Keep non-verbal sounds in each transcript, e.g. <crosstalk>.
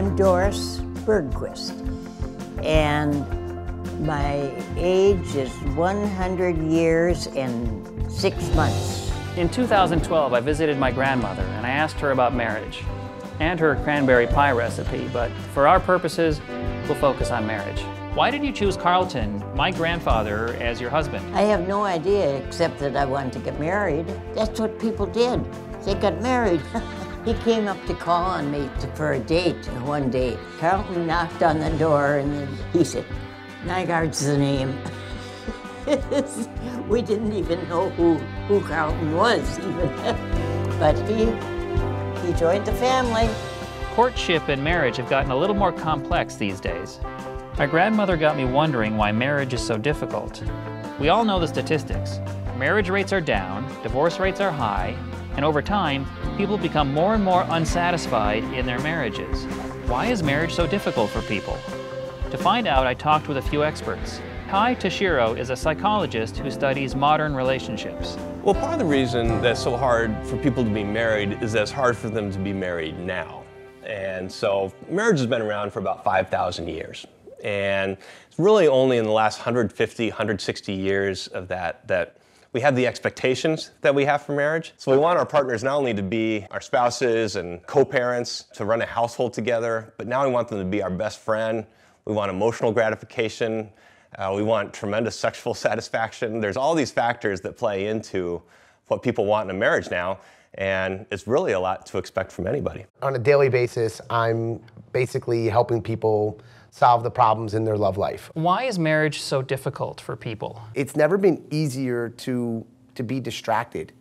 I'm Doris Bergquist, and my age is 100 years and six months. In 2012, I visited my grandmother and I asked her about marriage and her cranberry pie recipe, but for our purposes, we'll focus on marriage. Why did you choose Carlton, my grandfather, as your husband? I have no idea except that I wanted to get married. That's what people did. They got married. <laughs> he came up to call on me to, for a date one day. Carlton knocked on the door and he said, Nygard's the name. <laughs> we didn't even know who, who Carlton was even. <laughs> but he, he joined the family. Courtship and marriage have gotten a little more complex these days. My grandmother got me wondering why marriage is so difficult. We all know the statistics. Marriage rates are down, divorce rates are high, and over time, people become more and more unsatisfied in their marriages. Why is marriage so difficult for people? To find out, I talked with a few experts. Kai Toshiro is a psychologist who studies modern relationships. Well, part of the reason that's so hard for people to be married is that it's hard for them to be married now. And so marriage has been around for about 5,000 years. And it's really only in the last 150, 160 years of that that we have the expectations that we have for marriage. So we want our partners not only to be our spouses and co-parents, to run a household together, but now we want them to be our best friend. We want emotional gratification. Uh, we want tremendous sexual <laughs> satisfaction. There's all these factors that play into what people want in a marriage now. And it's really a lot to expect from anybody. On a daily basis, I'm basically helping people solve the problems in their love life. Why is marriage so difficult for people? It's never been easier to, to be distracted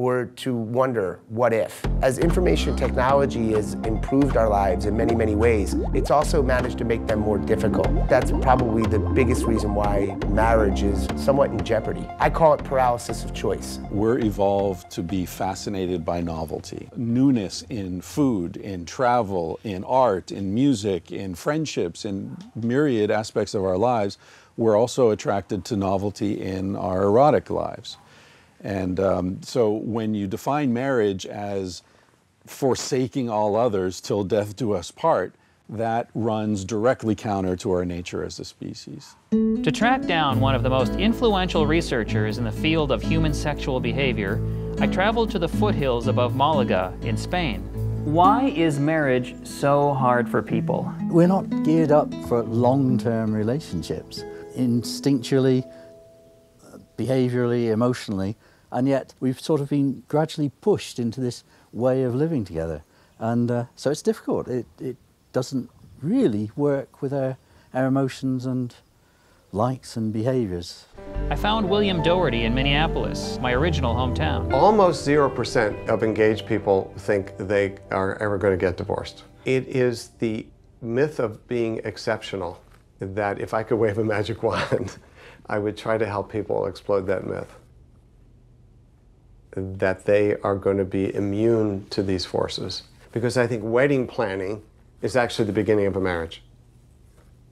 or to wonder what if. As information technology has improved our lives in many, many ways, it's also managed to make them more difficult. That's probably the biggest reason why marriage is somewhat in jeopardy. I call it paralysis of choice. We're evolved to be fascinated by novelty, newness in food, in travel, in art, in music, in friendships, in myriad aspects of our lives. We're also attracted to novelty in our erotic lives. And um, so when you define marriage as forsaking all others till death do us part, that runs directly counter to our nature as a species. To track down one of the most influential researchers in the field of human sexual behavior, I traveled to the foothills above Malaga in Spain. Why is marriage so hard for people? We're not geared up for long-term relationships. Instinctually, behaviorally, emotionally, and yet we've sort of been gradually pushed into this way of living together. And uh, so it's difficult. It, it doesn't really work with our, our emotions and likes and behaviors. I found William Doherty in Minneapolis, my original hometown. Almost 0% of engaged people think they are ever going to get divorced. It is the myth of being exceptional that if I could wave a magic <laughs> wand, I would try to help people explode that myth that they are going to be immune to these forces. Because I think wedding planning is actually the beginning of a marriage.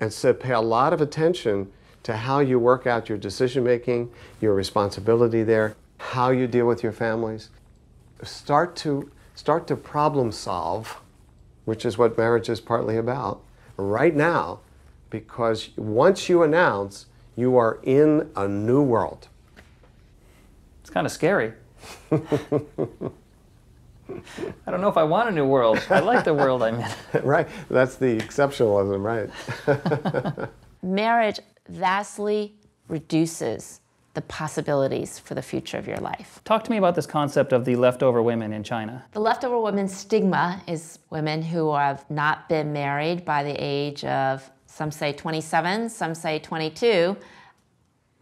And so pay a lot of attention to how you work out your decision making, your responsibility there, how you deal with your families. Start to, start to problem solve, which is what marriage is partly about, right now, because once you announce, you are in a new world. It's kind of scary. <laughs> I don't know if I want a new world. I like the world I'm in. <laughs> right. That's the exceptionalism, right? <laughs> Marriage vastly reduces the possibilities for the future of your life. Talk to me about this concept of the leftover women in China. The leftover women stigma is women who have not been married by the age of, some say 27, some say 22,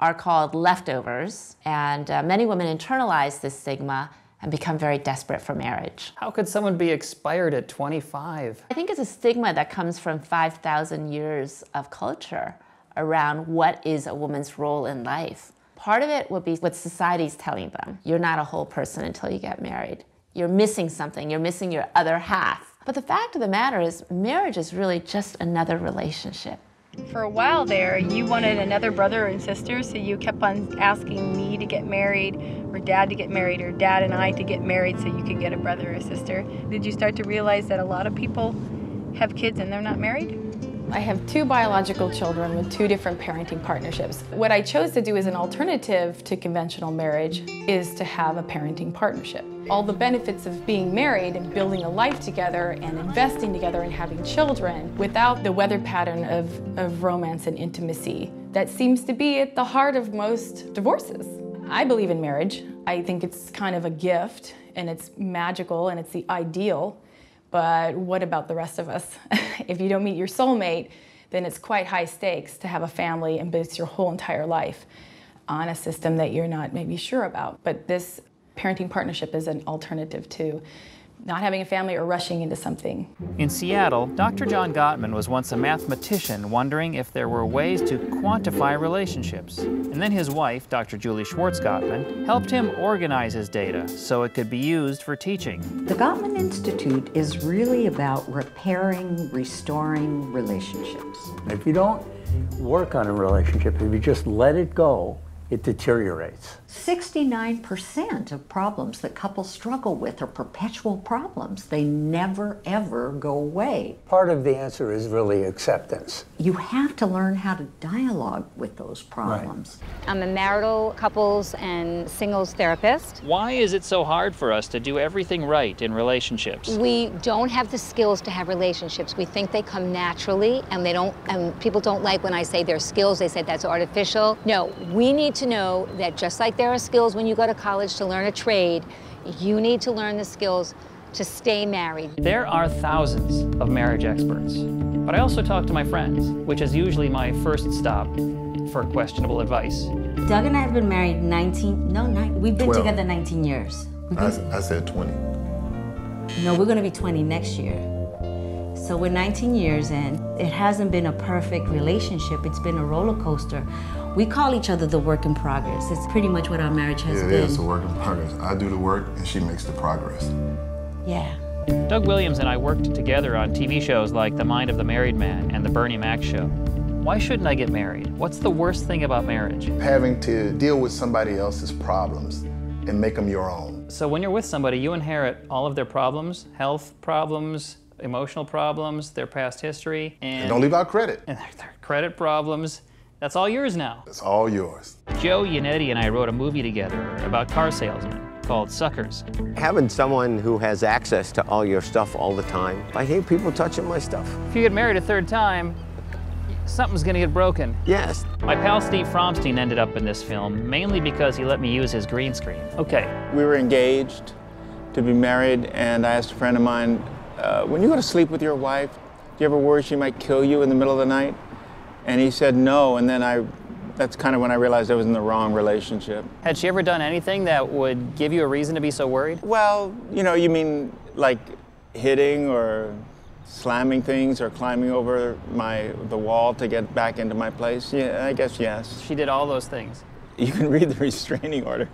are called leftovers, and uh, many women internalize this stigma and become very desperate for marriage. How could someone be expired at 25? I think it's a stigma that comes from 5,000 years of culture around what is a woman's role in life. Part of it would be what society's telling them. You're not a whole person until you get married. you're missing something, you're missing your other half. But the fact of the matter is, marriage is really just another relationship. For a while there, you wanted another brother and sister, so you kept on asking me to get married, or dad to get married, or dad and I to get married so you could get a brother or sister. Did you start to realize that a lot of people have kids and they're not married? I have two biological children with two different parenting partnerships. What I chose to do as an alternative to conventional marriage is to have a parenting partnership. All the benefits of being married and building a life together and investing together and having children without the weather pattern of, of romance and intimacy that seems to be at the heart of most divorces. I believe in marriage. I think it's kind of a gift and it's magical and it's the ideal. But what about the rest of us? <laughs> if you don't meet your soulmate, then it's quite high stakes to have a family and base your whole entire life on a system that you're not maybe sure about. But this parenting partnership is an alternative to not having a family or rushing into something. In Seattle, Dr. John Gottman was once a mathematician wondering if there were ways to quantify relationships. And then his wife, Dr. Julie Schwartz Gottman, helped him organize his data so it could be used for teaching. The Gottman Institute is really about repairing, restoring relationships. If you don't work on a relationship, if you just let it go, it deteriorates. 69% of problems that couples struggle with are perpetual problems. They never, ever go away. Part of the answer is really acceptance. You have to learn how to dialogue with those problems. Right. I'm a marital, couples, and singles therapist. Why is it so hard for us to do everything right in relationships? We don't have the skills to have relationships. We think they come naturally, and they don't. And people don't like when I say they're skills. They say that's artificial. No, we need to know that just like there are skills when you go to college to learn a trade, you need to learn the skills to stay married. There are thousands of marriage experts, but I also talk to my friends, which is usually my first stop for questionable advice. Doug and I have been married 19, no, nine, we've been 12. together 19 years. I, I said 20. No, we're gonna be 20 next year. So we're 19 years in. It hasn't been a perfect relationship. It's been a roller coaster. We call each other the work in progress. It's pretty much what our marriage has yeah, been. It is a work in progress. I do the work and she makes the progress. Yeah. Doug Williams and I worked together on TV shows like The Mind of the Married Man and The Bernie Mac Show. Why shouldn't I get married? What's the worst thing about marriage? Having to deal with somebody else's problems and make them your own. So when you're with somebody, you inherit all of their problems, health problems, emotional problems, their past history, and, and don't leave out credit. And their, their credit problems. That's all yours now. It's all yours. Joe Yannetti and I wrote a movie together about car salesmen called Suckers. Having someone who has access to all your stuff all the time, I hate people touching my stuff. If you get married a third time, something's gonna get broken. Yes. My pal Steve Fromstein ended up in this film mainly because he let me use his green screen. Okay. We were engaged to be married, and I asked a friend of mine, uh, when you go to sleep with your wife, do you ever worry she might kill you in the middle of the night? And he said no, and then I, that's kind of when I realized I was in the wrong relationship. Had she ever done anything that would give you a reason to be so worried? Well, you know, you mean like hitting or slamming things or climbing over my the wall to get back into my place? Yeah, I guess yes. She did all those things. You can read the restraining order.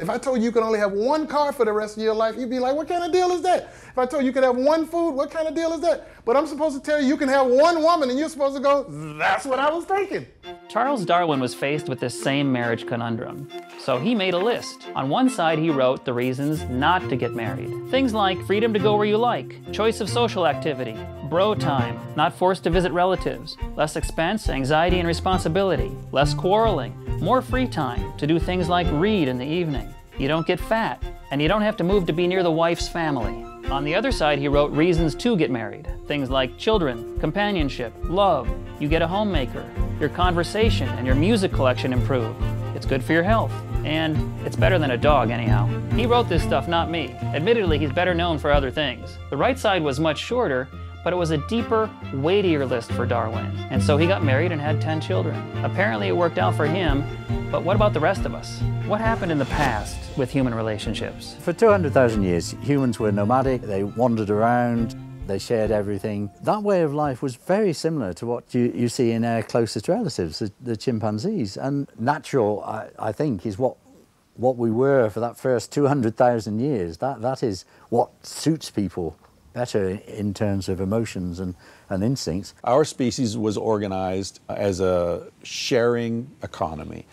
If I told you you could only have one car for the rest of your life, you'd be like, what kind of deal is that? If I told you you could have one food, what kind of deal is that? But I'm supposed to tell you you can have one woman and you're supposed to go, that's what I was thinking. Charles Darwin was faced with this same marriage conundrum. So he made a list. On one side, he wrote the reasons not to get married. Things like freedom to go where you like, choice of social activity, bro time, not forced to visit relatives, less expense, anxiety and responsibility, less quarreling, more free time to do things like read in the evening. You don't get fat, and you don't have to move to be near the wife's family. On the other side, he wrote reasons to get married. Things like children, companionship, love, you get a homemaker, your conversation and your music collection improve. It's good for your health, and it's better than a dog anyhow. He wrote this stuff, not me. Admittedly, he's better known for other things. The right side was much shorter, but it was a deeper, weightier list for Darwin. And so he got married and had 10 children. Apparently it worked out for him, but what about the rest of us? What happened in the past with human relationships? For 200,000 years, humans were nomadic, they wandered around, they shared everything. That way of life was very similar to what you, you see in our closest relatives, the, the chimpanzees. And natural, I, I think, is what what we were for that first 200,000 years. That, that is what suits people better in terms of emotions and, and instincts. Our species was organized as a sharing economy.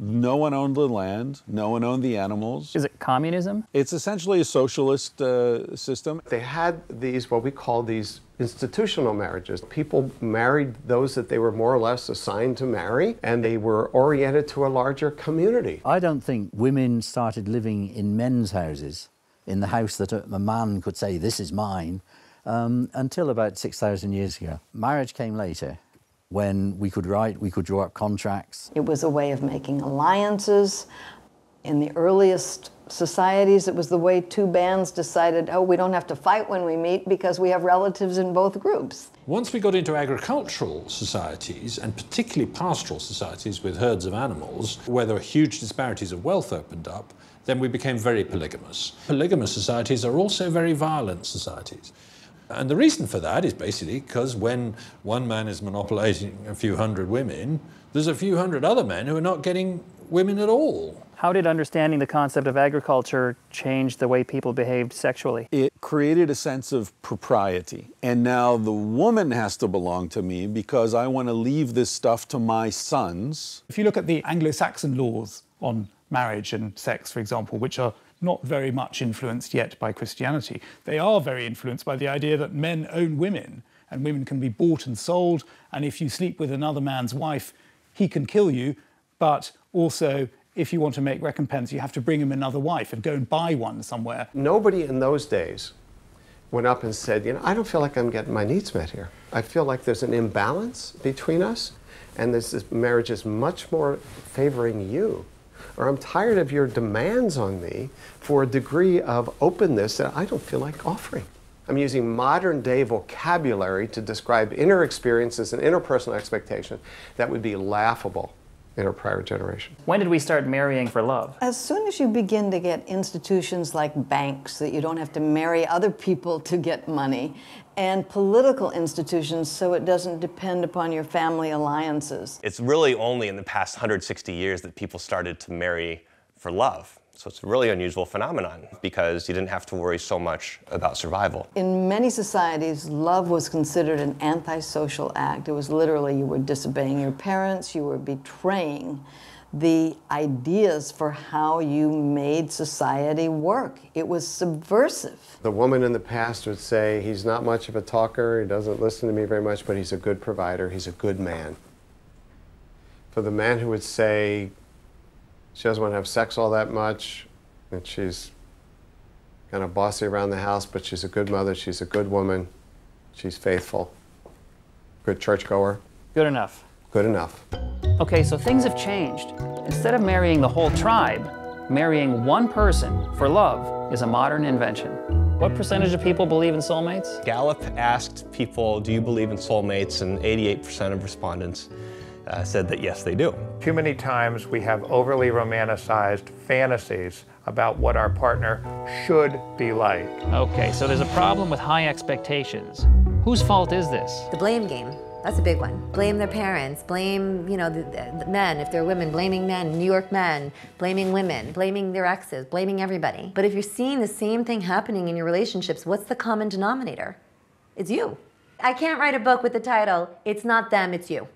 No one owned the land, no one owned the animals. Is it communism? It's essentially a socialist uh, system. They had these, what we call these institutional marriages. People married those that they were more or less assigned to marry, and they were oriented to a larger community. I don't think women started living in men's houses, in the house that a, a man could say, This is mine, um, until about 6,000 years ago. Marriage came later when we could write, we could draw up contracts. It was a way of making alliances. In the earliest societies, it was the way two bands decided, oh, we don't have to fight when we meet because we have relatives in both groups. Once we got into agricultural societies, and particularly pastoral societies with herds of animals, where there were huge disparities of wealth opened up, then we became very polygamous. Polygamous societies are also very violent societies. And the reason for that is basically because when one man is monopolizing a few hundred women, there's a few hundred other men who are not getting women at all. How did understanding the concept of agriculture change the way people behaved sexually? It created a sense of propriety. And now the woman has to belong to me because I want to leave this stuff to my sons. If you look at the Anglo Saxon laws on marriage and sex, for example, which are not very much influenced yet by Christianity. They are very influenced by the idea that men own women and women can be bought and sold. And if you sleep with another man's wife, he can kill you. But also, if you want to make recompense, you have to bring him another wife and go and buy one somewhere. Nobody in those days went up and said, You know, I don't feel like I'm getting my needs met here. I feel like there's an imbalance between us, and this, marriage is much more favoring you or I'm tired of your demands on me for a degree of openness that I don't feel like offering. I'm using modern day vocabulary to describe inner experiences and interpersonal expectation that would be laughable in a prior generation. When did we start marrying for love? As soon as you begin to get institutions like banks that you don't have to marry other people to get money, and political institutions so it doesn't depend upon your family alliances. It's really only in the past 160 years that people started to marry for love. So it's a really unusual phenomenon because you didn't have to worry so much about survival. In many societies, love was considered an antisocial act. It was literally you were disobeying your parents, you were betraying the ideas for how you made society work. It was subversive. The woman in the past would say, he's not much of a talker, he doesn't listen to me very much, but he's a good provider, he's a good man. For the man who would say, she doesn't want to have sex all that much, and she's kind of bossy around the house, but she's a good mother, she's a good woman, she's faithful, good churchgoer. Good enough. Good enough. Okay, so things have changed. Instead of marrying the whole tribe, marrying one person for love is a modern invention. What percentage of people believe in soulmates? Gallup asked people, do you believe in soulmates? And 88% of respondents uh, said that yes, they do. Too many times we have overly romanticized fantasies about what our partner should be like. Okay, so there's a problem with high expectations. Whose fault is this? The blame game. That's a big one. Blame their parents, blame, you know, the, the, men, if they're women, blaming men, New York men, blaming women, blaming their exes, blaming everybody. But if you're seeing the same thing happening in your relationships, what's the common denominator? It's you. I can't write a book with the title, It's Not Them, It's You.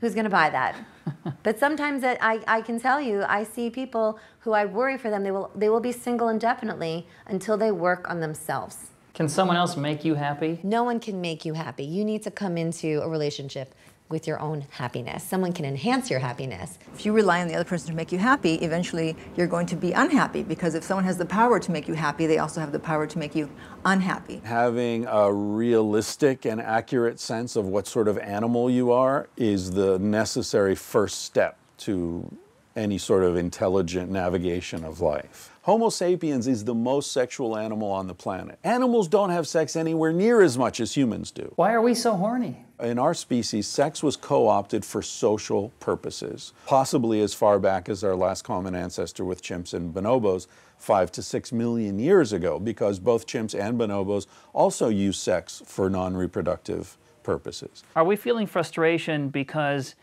Who's gonna buy that? <laughs> but sometimes I, I can tell you, I see people who I worry for them, they will, they will be single indefinitely until they work on themselves. Can someone else make you happy? No one can make you happy. You need to come into a relationship with your own happiness. Someone can enhance your happiness. If you rely on the other person to make you happy, eventually you're going to be unhappy because if someone has the power to make you happy, they also have the power to make you unhappy. Having a realistic and accurate sense of what sort of animal you are is the necessary first step to any sort of intelligent navigation of life. Homo sapiens is the most sexual animal on the planet. Animals don't have sex anywhere near as much as humans do. Why are we so horny? In our species, sex was co opted for social purposes, possibly as far back as our last common ancestor with chimps and bonobos, five to six million years ago, because both chimps and bonobos also use sex for non reproductive purposes. Are we feeling frustration because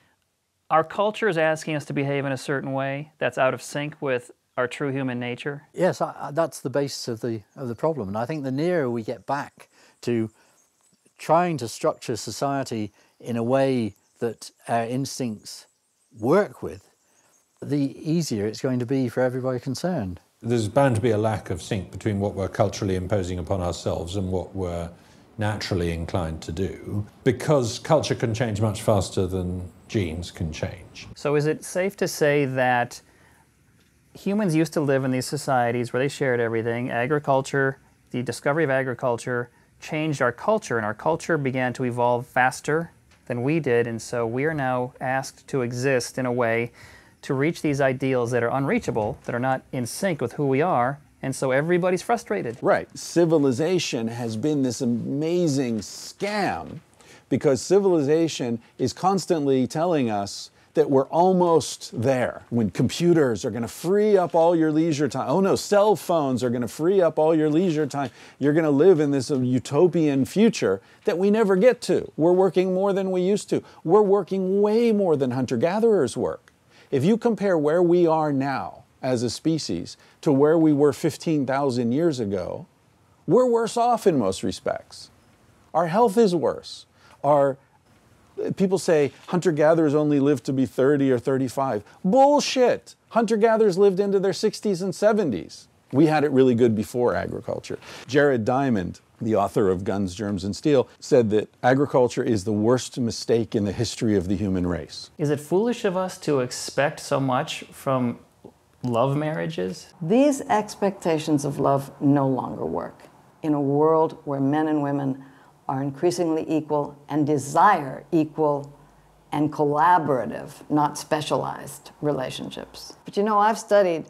our culture is asking us to behave in a certain way that's out of sync with our true human nature? Yes, I, I, that's the basis of the of the problem, and I think the nearer we get back to trying to structure society in a way that our instincts work with, the easier it's going to be for everybody concerned. There's bound to be a lack of sync between what we're culturally imposing upon ourselves and what we're naturally inclined to do, because culture can change much faster than genes can change. So, is it safe to say that humans used to live in these societies where they shared everything? Agriculture, the discovery of agriculture, changed our culture, and our culture began to evolve faster than we did, and so we are now asked to exist in a way to reach these ideals that are unreachable, that are not in sync with who we are, and so everybody's frustrated. Right. Civilization has been this amazing scam because civilization is constantly telling us that we're almost there. When computers are going to free up all your leisure time. Oh no, cell phones are going to free up all your leisure time. You're going to live in this uh, utopian future that we never get to. We're working more than we used to. We're working way more than hunter gatherers work. If you compare where we are now as a species to where we were 15,000 years ago, we're worse off in most respects. Our health is worse. Our people say hunter gatherers only live to be 30 or 35. Bullshit! Hunter gatherers lived into their 60s and 70s. We had it really good before agriculture. Jared Diamond, the author of Guns, Germs, and Steel, said that agriculture is the worst mistake in the history of the human race. Is it foolish of us to expect so much from love marriages? These expectations of love no longer work. In a world where men and women are increasingly equal and desire equal and collaborative, not specialized relationships. But you know, I've studied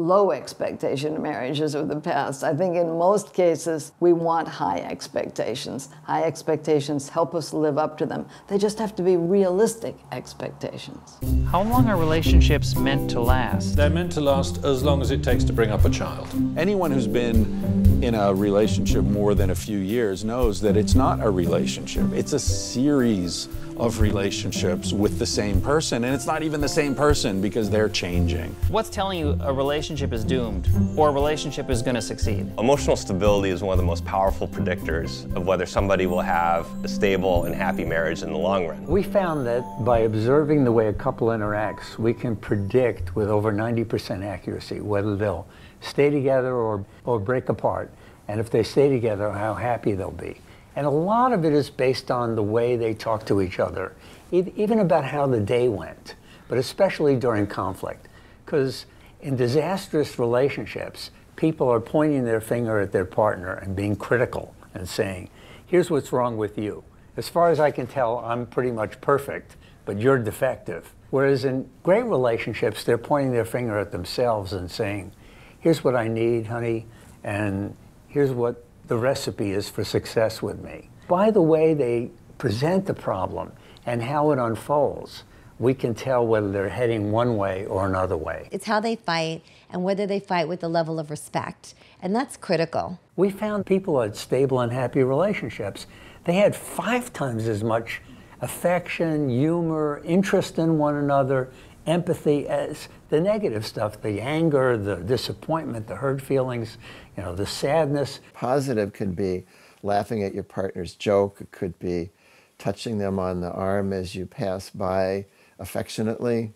low expectation marriages of the past. I think in most cases, we want high expectations. High expectations help us live up to them. They just have to be realistic expectations. How long are relationships meant to last? They're meant to last as long as it takes to bring up a child. Anyone who's been in a relationship more than a few years knows that it's not a relationship, it's a series of relationships with the same person, and it's not even the same person because they're changing. What's telling you a relationship is doomed or a relationship is going to succeed? Emotional stability is one of the most powerful predictors of whether somebody will have a stable and happy marriage in the long run. We found that by observing the way a couple interacts, we can predict with over 90% accuracy whether they'll stay together or, or break apart, and if they stay together, how happy they'll be. And a lot of it is based on the way they talk to each other, even about how the day went, but especially during conflict. Because in disastrous relationships, people are pointing their finger at their partner and being critical and saying, here's what's wrong with you. As far as I can tell, I'm pretty much perfect, but you're defective. Whereas in great relationships, they're pointing their finger at themselves and saying, here's what I need, honey, and here's what the recipe is for success with me. By the way they present the problem and how it unfolds, we can tell whether they're heading one way or another way. It's how they fight and whether they fight with a level of respect. And that's critical. We found people had stable and happy relationships. They had five times as much affection, humor, interest in one another, empathy as the negative stuff, the anger, the disappointment, the hurt feelings, you know, the sadness. Positive could be laughing at your partner's joke. It could be touching them on the arm as you pass by affectionately.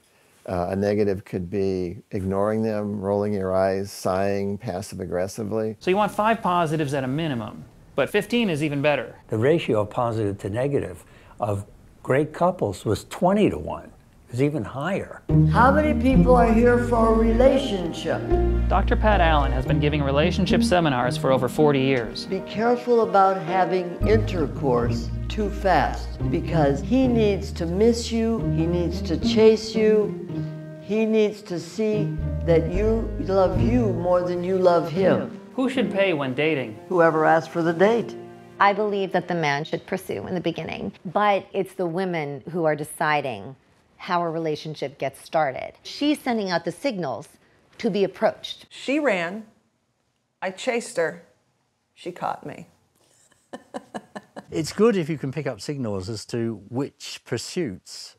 Uh, a negative could be ignoring them, rolling your eyes, sighing passive aggressively. So you want five positives at a minimum, but 15 is even better. The ratio of positive to negative of great couples was 20 to 1 is even higher. How many people are here for a relationship? Dr. Pat Allen has been giving relationship seminars for over 40 years. Be careful about having intercourse too fast because he needs to miss you, he needs to chase you, he needs to see that you love you more than you love him. Who should pay when dating? Whoever asks for the date. I believe that the man should pursue in the beginning, but it's the women who are deciding how a relationship gets started. She's sending out the signals to be approached. She ran. I chased her. She caught me. it's good if you can pick up signals as to which pursuits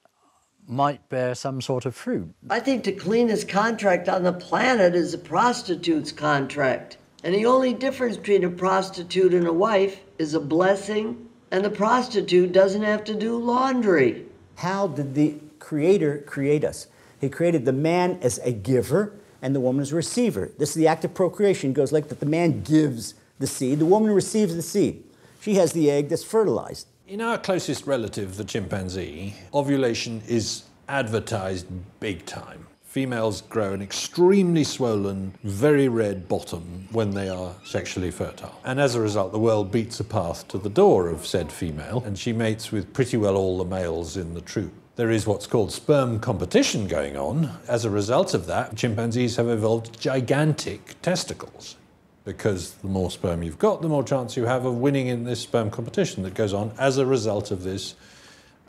might bear some sort of fruit. I think the cleanest contract on the planet is a prostitute's contract. And the only difference between a prostitute and a wife is a blessing, and the prostitute doesn't have to do laundry. How did the Creator create us? He created the man as a giver and the woman as a receiver. This is the act of procreation. It goes like that the man gives the seed, the woman receives the seed. She has the egg that's fertilized. In our closest relative, the chimpanzee, ovulation is advertised big time. Females grow an extremely swollen, very red bottom when they are sexually fertile. And as a result, the world beats a path to the door of said female, and she mates with pretty well all the males in the troop. There is what's called sperm competition going on. As a result of that, chimpanzees have evolved gigantic testicles because the more sperm you've got, the more chance you have of winning in this sperm competition that goes on as a result of this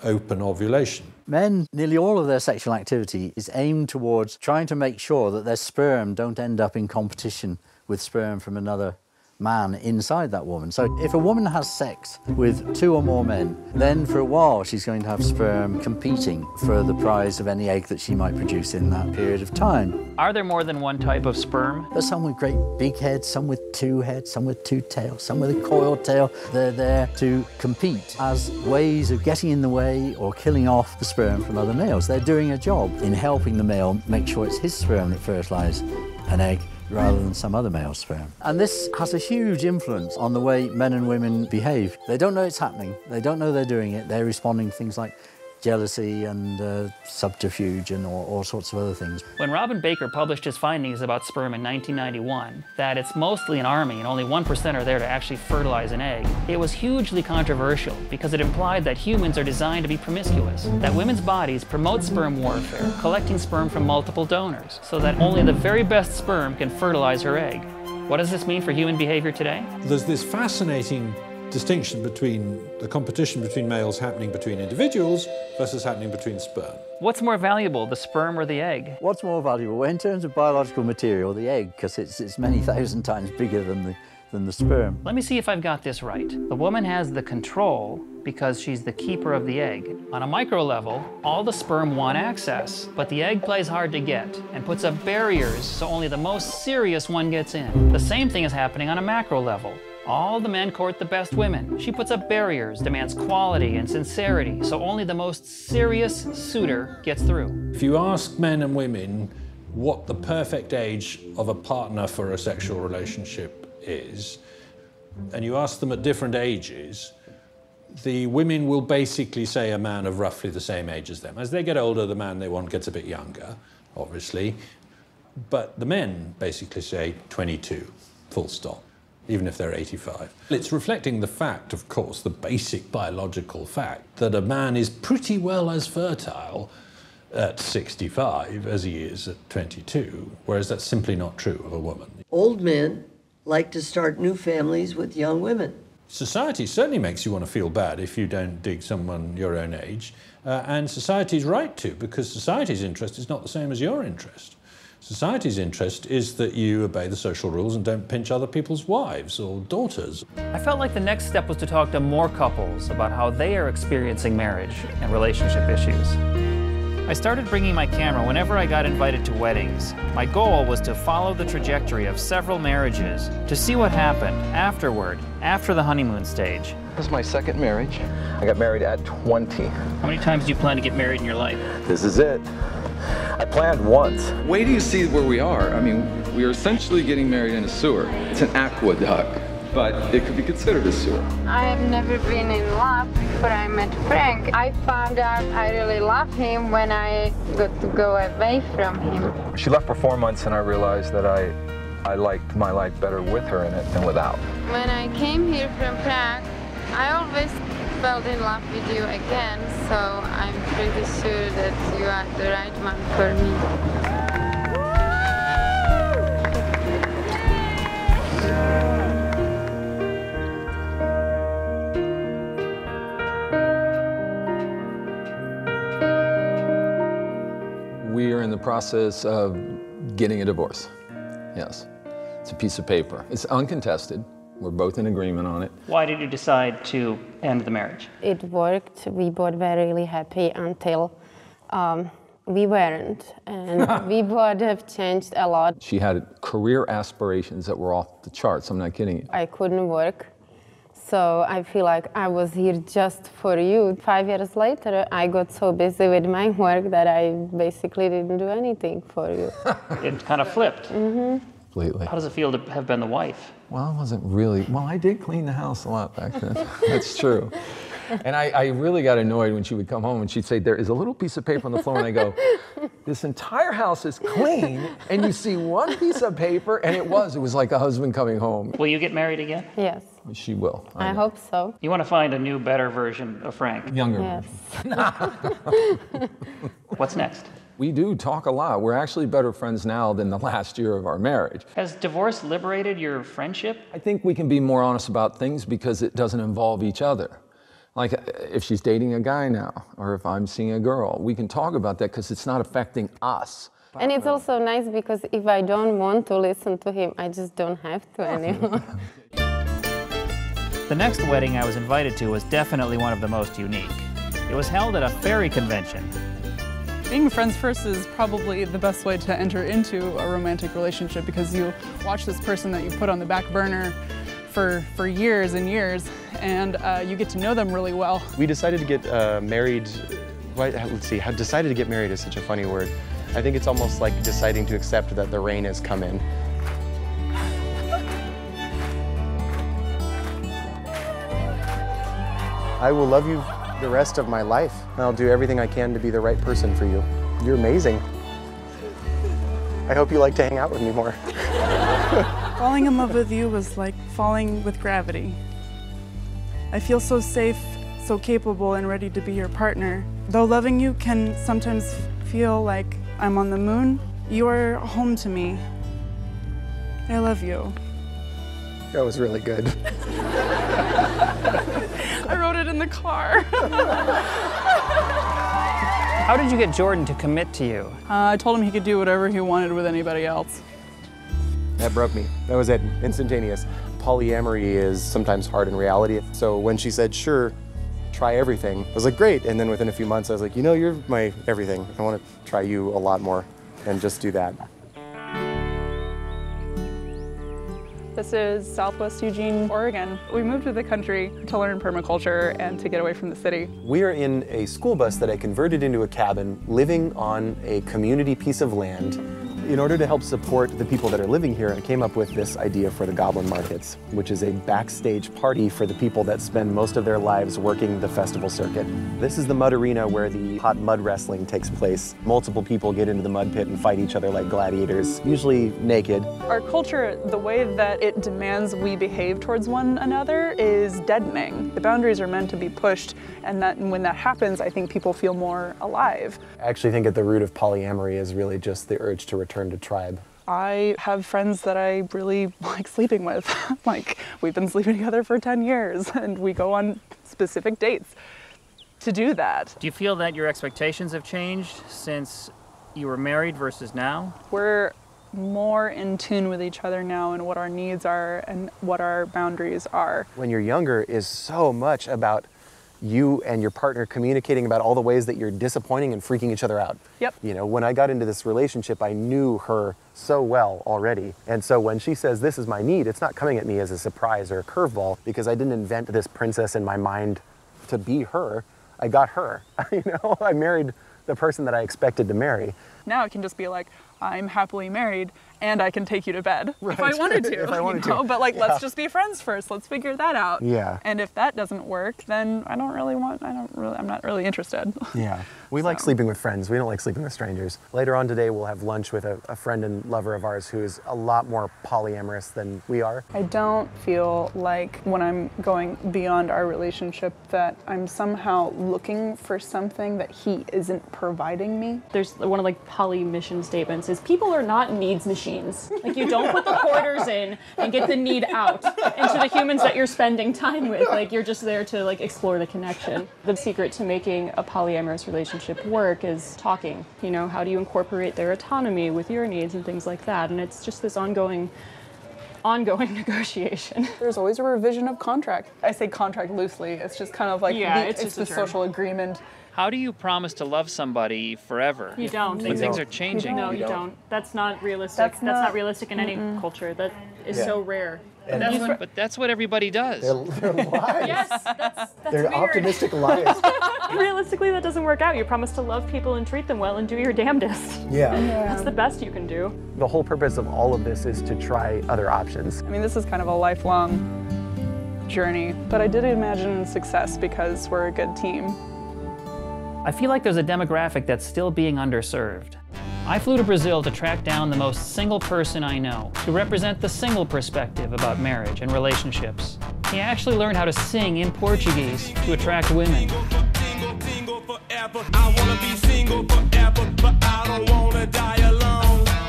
open ovulation. Men, nearly all of their sexual activity is aimed towards trying to make sure that their sperm don't end up in competition with sperm from another man inside that woman. So if a woman has sex with two or more men, then for a while she's going to have sperm competing for the prize of any egg that she might produce in that period of time. Are there more than one type of sperm? There's some with great big heads, some with two heads, some with two tails, some with a coiled tail. They're there to compete as ways of getting in the way or killing off the sperm from other males. They're doing a job in helping the male make sure it's his sperm that fertilizes an egg rather than some other male sperm. And this has a huge influence on the way men and women behave. They don't know it's happening, they don't know they're doing it, they're responding to things like jealousy and uh, subterfuge and all, all, sorts of other things. When Robin Baker published his findings about sperm in 1991, that it's mostly an army and only 1% are there to actually fertilize an egg, it was hugely controversial because it implied that humans are designed to be promiscuous, that women's bodies promote sperm warfare, collecting sperm from multiple donors, so that only the very best sperm can fertilize her egg. What does this mean for human behavior today? There's this fascinating distinction between the competition between males happening between individuals versus happening between sperm. What's more valuable, the sperm or the egg? What's more valuable? Well, in terms of biological material, the egg, because it's, it's many thousand times bigger than the, than the sperm. Let me see if I've got this right. The woman has the control because she's the keeper of the egg. On a micro level, all the sperm want access, but the egg plays hard to get and puts up barriers so only the most serious one gets in. The same thing is happening on a macro level. All the men court the best women. She puts up barriers, demands quality and sincerity, so only the most serious suitor gets through. If you ask men and women what the perfect age of a partner for a sexual relationship is, and you ask them at different ages, the women will basically say a man of roughly the same age as them. As they get older, the man they want gets a bit younger, obviously. But the men basically say 22, full stop even if they're 85. It's reflecting the fact, of course, the basic biological fact, that a man is pretty well as fertile at 65 as he is at 22, whereas that's simply not true of a woman. Old men like to start new families with young women. Society certainly makes you want to feel bad if you don't dig someone your own age, uh, and society's right to, because society's interest is not the same as your interest. Society's interest is that you obey the social rules and don't pinch other people's wives or daughters. I felt like the next step was to talk to more couples about how they are experiencing marriage and relationship issues. I started bringing my camera whenever I got invited to weddings. My goal was to follow the trajectory of several marriages, to see what happened afterward, after the honeymoon stage. This is my second marriage. I got married at 20. How many times do you plan to get married in your life? This is it. I planned once. Wait till you see where we are. I mean, we are essentially getting married in a sewer. It's an aqueduct, but it could be considered a sewer. I have never been in love before I met Frank. I found out I really love him when I got to go away from him. She left for four months and I realized that I, I liked my life better with her in it than without. When I came here from Prague, I always fell in love with you again, so I'm pretty sure that you are the right one for me. We are in the process of getting a divorce. Yes. It's a piece of paper. It's uncontested. We're both in agreement on it. Why did you decide to end of the marriage? It worked. We both were really happy until Um, we weren't, and <laughs> we would have changed a lot. She had career aspirations that were off the charts. I'm not kidding you. I couldn't work. So I feel like I was here just for you. Five years later, I got so busy with my work that I basically didn't do anything for you. <laughs> It kind of flipped. hmm Completely. How does it feel to have been the wife? Well, I wasn't really. Well, I did clean the house a lot back then. <laughs> That's true. And I, I really got annoyed when she would come home and she'd say, There is a little piece of paper on the floor. And I go, This entire house is clean. And you see one piece of paper. And it was. It was like a husband coming home. Will you get married again? Yes. She will. I hope so. You want to find a new, better version of Frank? Younger. Yes. <laughs> What's next? We do talk a lot. We're actually better friends now than the last year of our marriage. Has divorce liberated your friendship? I think we can be more honest about things because it doesn't involve each other. Like if she's dating a guy now, or if I'm seeing a girl, we can talk about that because it's not affecting us. And it's also nice because if I don't want to listen to him, I just don't have to <laughs> anymore. The next wedding I was invited to was definitely one of the most unique. It was held at a fairy convention. Being friends first is probably the best way to enter into a romantic relationship because you watch this person that you put on the back burner for, for years and years and uh, you get to know them really well. We decided to get uh, married. Why, let's see, decided to get married is such a funny word. I think it's almost like deciding to accept that the rain has come in. I will love you the rest of my life. I'll do everything I can to be the right person for you. You're amazing. I hope you like to hang out with me more. <laughs> Falling in love with you was like falling with gravity. I feel so safe, so capable, and ready to be your partner. Though loving you can sometimes feel like I'm on the moon, you are home to me. I love you. That was really good. <laughs> I wrote it in the car. <laughs> How did you get Jordan to commit to you? Uh, I told him he could do whatever he wanted with anybody else. That broke me. That was it. Instantaneous. Polyamory is sometimes hard in reality. So when she said, sure, try everything, I was like, great. And then within a few months, I was like, you know, you're my everything. I want to try you a lot more and just do that. This is Southwest Eugene, Oregon. We moved to the country to learn permaculture and to get away from the city. We are in a school bus that I converted into a cabin, living on a community piece of land. In order to help support the people that are living here, I came up with this idea for the Goblin Markets, which is a backstage party for the people that spend most of their lives working the festival circuit. This is the mud arena where the hot mud wrestling takes place. Multiple people get into the mud pit and fight each other like gladiators, usually naked. Our culture, the way that it demands we behave towards one another is deadening. The boundaries are meant to be pushed, and that and when that happens, I think people feel more alive. I actually think at the root of polyamory is really just the urge to return to tribe. I have friends that I really <laughs> like sleeping with. <laughs> like, we've been sleeping together for 10 years, <laughs> and we go on specific dates to do that. Do you feel that your expectations have changed since you were married versus now? We're more in tune with each other now and what our needs are and what our boundaries are. When you're younger is so much about you and your partner communicating about all the ways that you're disappointing and freaking each other out. Yep. You know, when I got into this relationship, I knew her so well already. And so when she says, This is my need, it's not coming at me as a surprise or a curveball because I didn't invent this princess in my mind to be her. I got her. <laughs> you know, I married the person that I expected to marry. Now it can just be like, I'm happily married and I can take you to bed if I wanted <laughs> to. If I wanted <laughs> you know? to. But like, Yeah. let's just be friends first. Let's figure that out. Yeah. And if that doesn't work, then I don't really want. I don't really. I'm not really interested. <laughs> Yeah. We like sleeping with friends. We don't like sleeping with strangers. Later on today, we'll have lunch with a, a friend and lover of ours who is a lot more polyamorous than we are. I don't feel like when I'm going beyond our relationship that I'm somehow looking for something that he isn't providing me. There's one of like poly mission statements is people are not needs machines. Like you don't put the quarters in and get the need out into the humans that you're spending time with. Like you're just there to like explore the connection. The secret to making a polyamorous relationship work is talking. You know, how do you incorporate their autonomy with your needs and things like that? And it's just this ongoing ongoing <laughs> negotiation. There's always a revision of contract. I say contract loosely. It's just kind of like Yeah, the, it's just a the social agreement. How do you promise to love somebody forever? You don't. Like, things are changing. No, you don't. That's not realistic. That's, That's not, not- realistic in any Mm-mm. culture. That is Yeah. so rare. But that's, what, but that's what everybody does. They're, they're <laughs> lies. Yes, that's, that's They're weird. optimistic <laughs> liars. Realistically, that doesn't work out. You promise to love people and treat them well and do your damnedest. <laughs> Yeah. That's the best you can do. The whole purpose of all of this is to try other options. I mean, this is kind of a lifelong journey, but I did imagine success because we're a good team. I feel like there's a demographic that's still being underserved. I flew to Brazil to track down the most single person I know to represent the single perspective about marriage and relationships. He actually learned how to sing in Portuguese to attract women.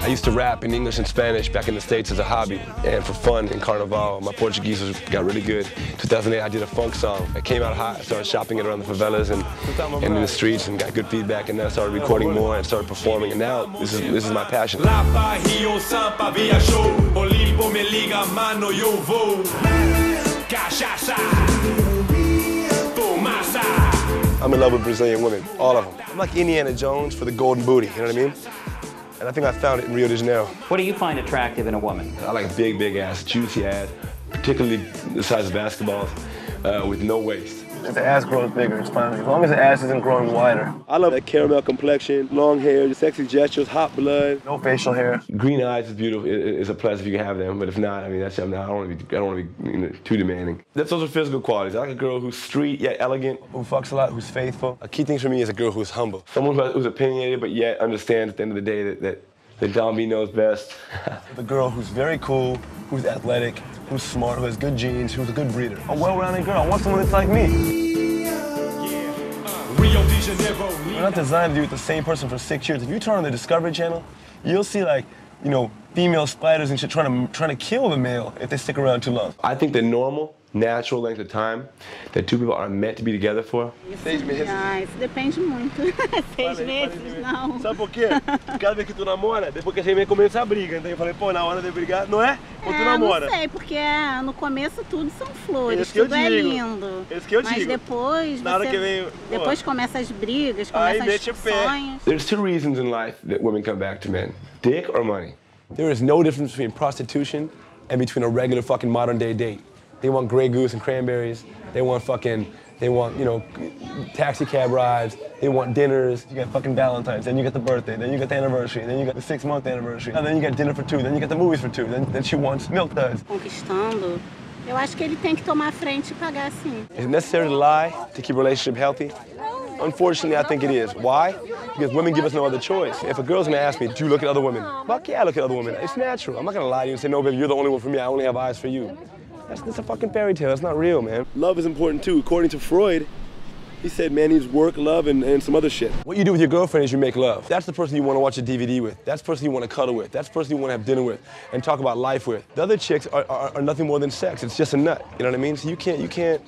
I used to rap in English and Spanish back in the States as a hobby and for fun in Carnival. My Portuguese was, got really good. 2008, I did a funk song. It came out hot. I started shopping it around the favelas and, and in the streets and got good feedback. And then I started recording more and started performing. And now this is, this is my passion. Lapa, Rio, Sampa, viajou. Olimpo, me liga, mano, eu vou. Cachaça. Fumaça. I'm in love with Brazilian women, all of them. I'm like Indiana Jones for the golden booty, you know what I mean? And I think I found it in Rio de Janeiro. What do you find attractive in a woman? I like big, big ass, juicy ass, particularly the size of basketballs, uh, with no waist. If the ass grows bigger, it's fine. As long as the ass isn't growing wider. I love that caramel complexion, long hair, the sexy gestures, hot blood. No facial hair. Green eyes is beautiful. It- it- It's a plus if you can have them, but if not, I mean, that's I, mean, I don't want to be. I don't want to be you know, too demanding. That's those are physical qualities. I like a girl who's street yet elegant, who fucks a lot, who's faithful. A key thing for me is a girl who's humble, someone who's opinionated but yet understands at the end of the day that that, that Don knows best. <laughs> The girl who's very cool, who's athletic, who's smart, who has good genes, who's a good breeder. A well-rounded girl. I want someone that's like me. Rio. We're not designed to be with the same person for six years. If you turn on the Discovery Channel, you'll see like, you know, female spiders and shit trying to trying to kill the male if they stick around too long. I think the normal, natural length of time that two people are meant to be together for. Seis meses. Ah, isso depende muito. <laughs> Seis meses, não. Sabe por quê? Cada vez que tu namora, depois que a gente começa a briga. Então eu falei, pô, na hora de brigar, não é? Ou tu É, namora? não sei, porque no começo tudo são flores, Esse que eu tudo é digo. lindo. Esse que eu Mas digo. depois Na hora que vem, depois começa as brigas, Aí começa as mete o pé. discussões. There's two reasons in life that women come back to men dick or money. There is no difference between prostitution and between a regular fucking modern day date. They want Grey Goose and cranberries. They want fucking, they want, you know, taxi cab rides. They want dinners. You got fucking Valentine's, then you got the birthday, then you got the anniversary, then you got the six month anniversary, and then you got dinner for two, then you got the movies for two, then, then she wants milk duds. Conquistando. Eu acho que ele tem que tomar a frente e pagar sim. Is it necessary to lie to keep a relationship healthy? Unfortunately, I think it is. Why? Because women give us no other choice. If a girl's gonna ask me, do you look at other women? Fuck yeah, I look at other women. It's natural. I'm not gonna lie to you and say, no, baby, you're the only one for me. I only have eyes for you. That's, that's a fucking fairy tale. That's not real, man. Love is important too. According to Freud, he said man needs work, love, and, and some other shit. What you do with your girlfriend is you make love. That's the person you want to watch a DVD with. That's the person you want to cuddle with. That's the person you want to have dinner with and talk about life with. The other chicks are, are, are nothing more than sex. It's just a nut. You know what I mean? So you can't, you can't.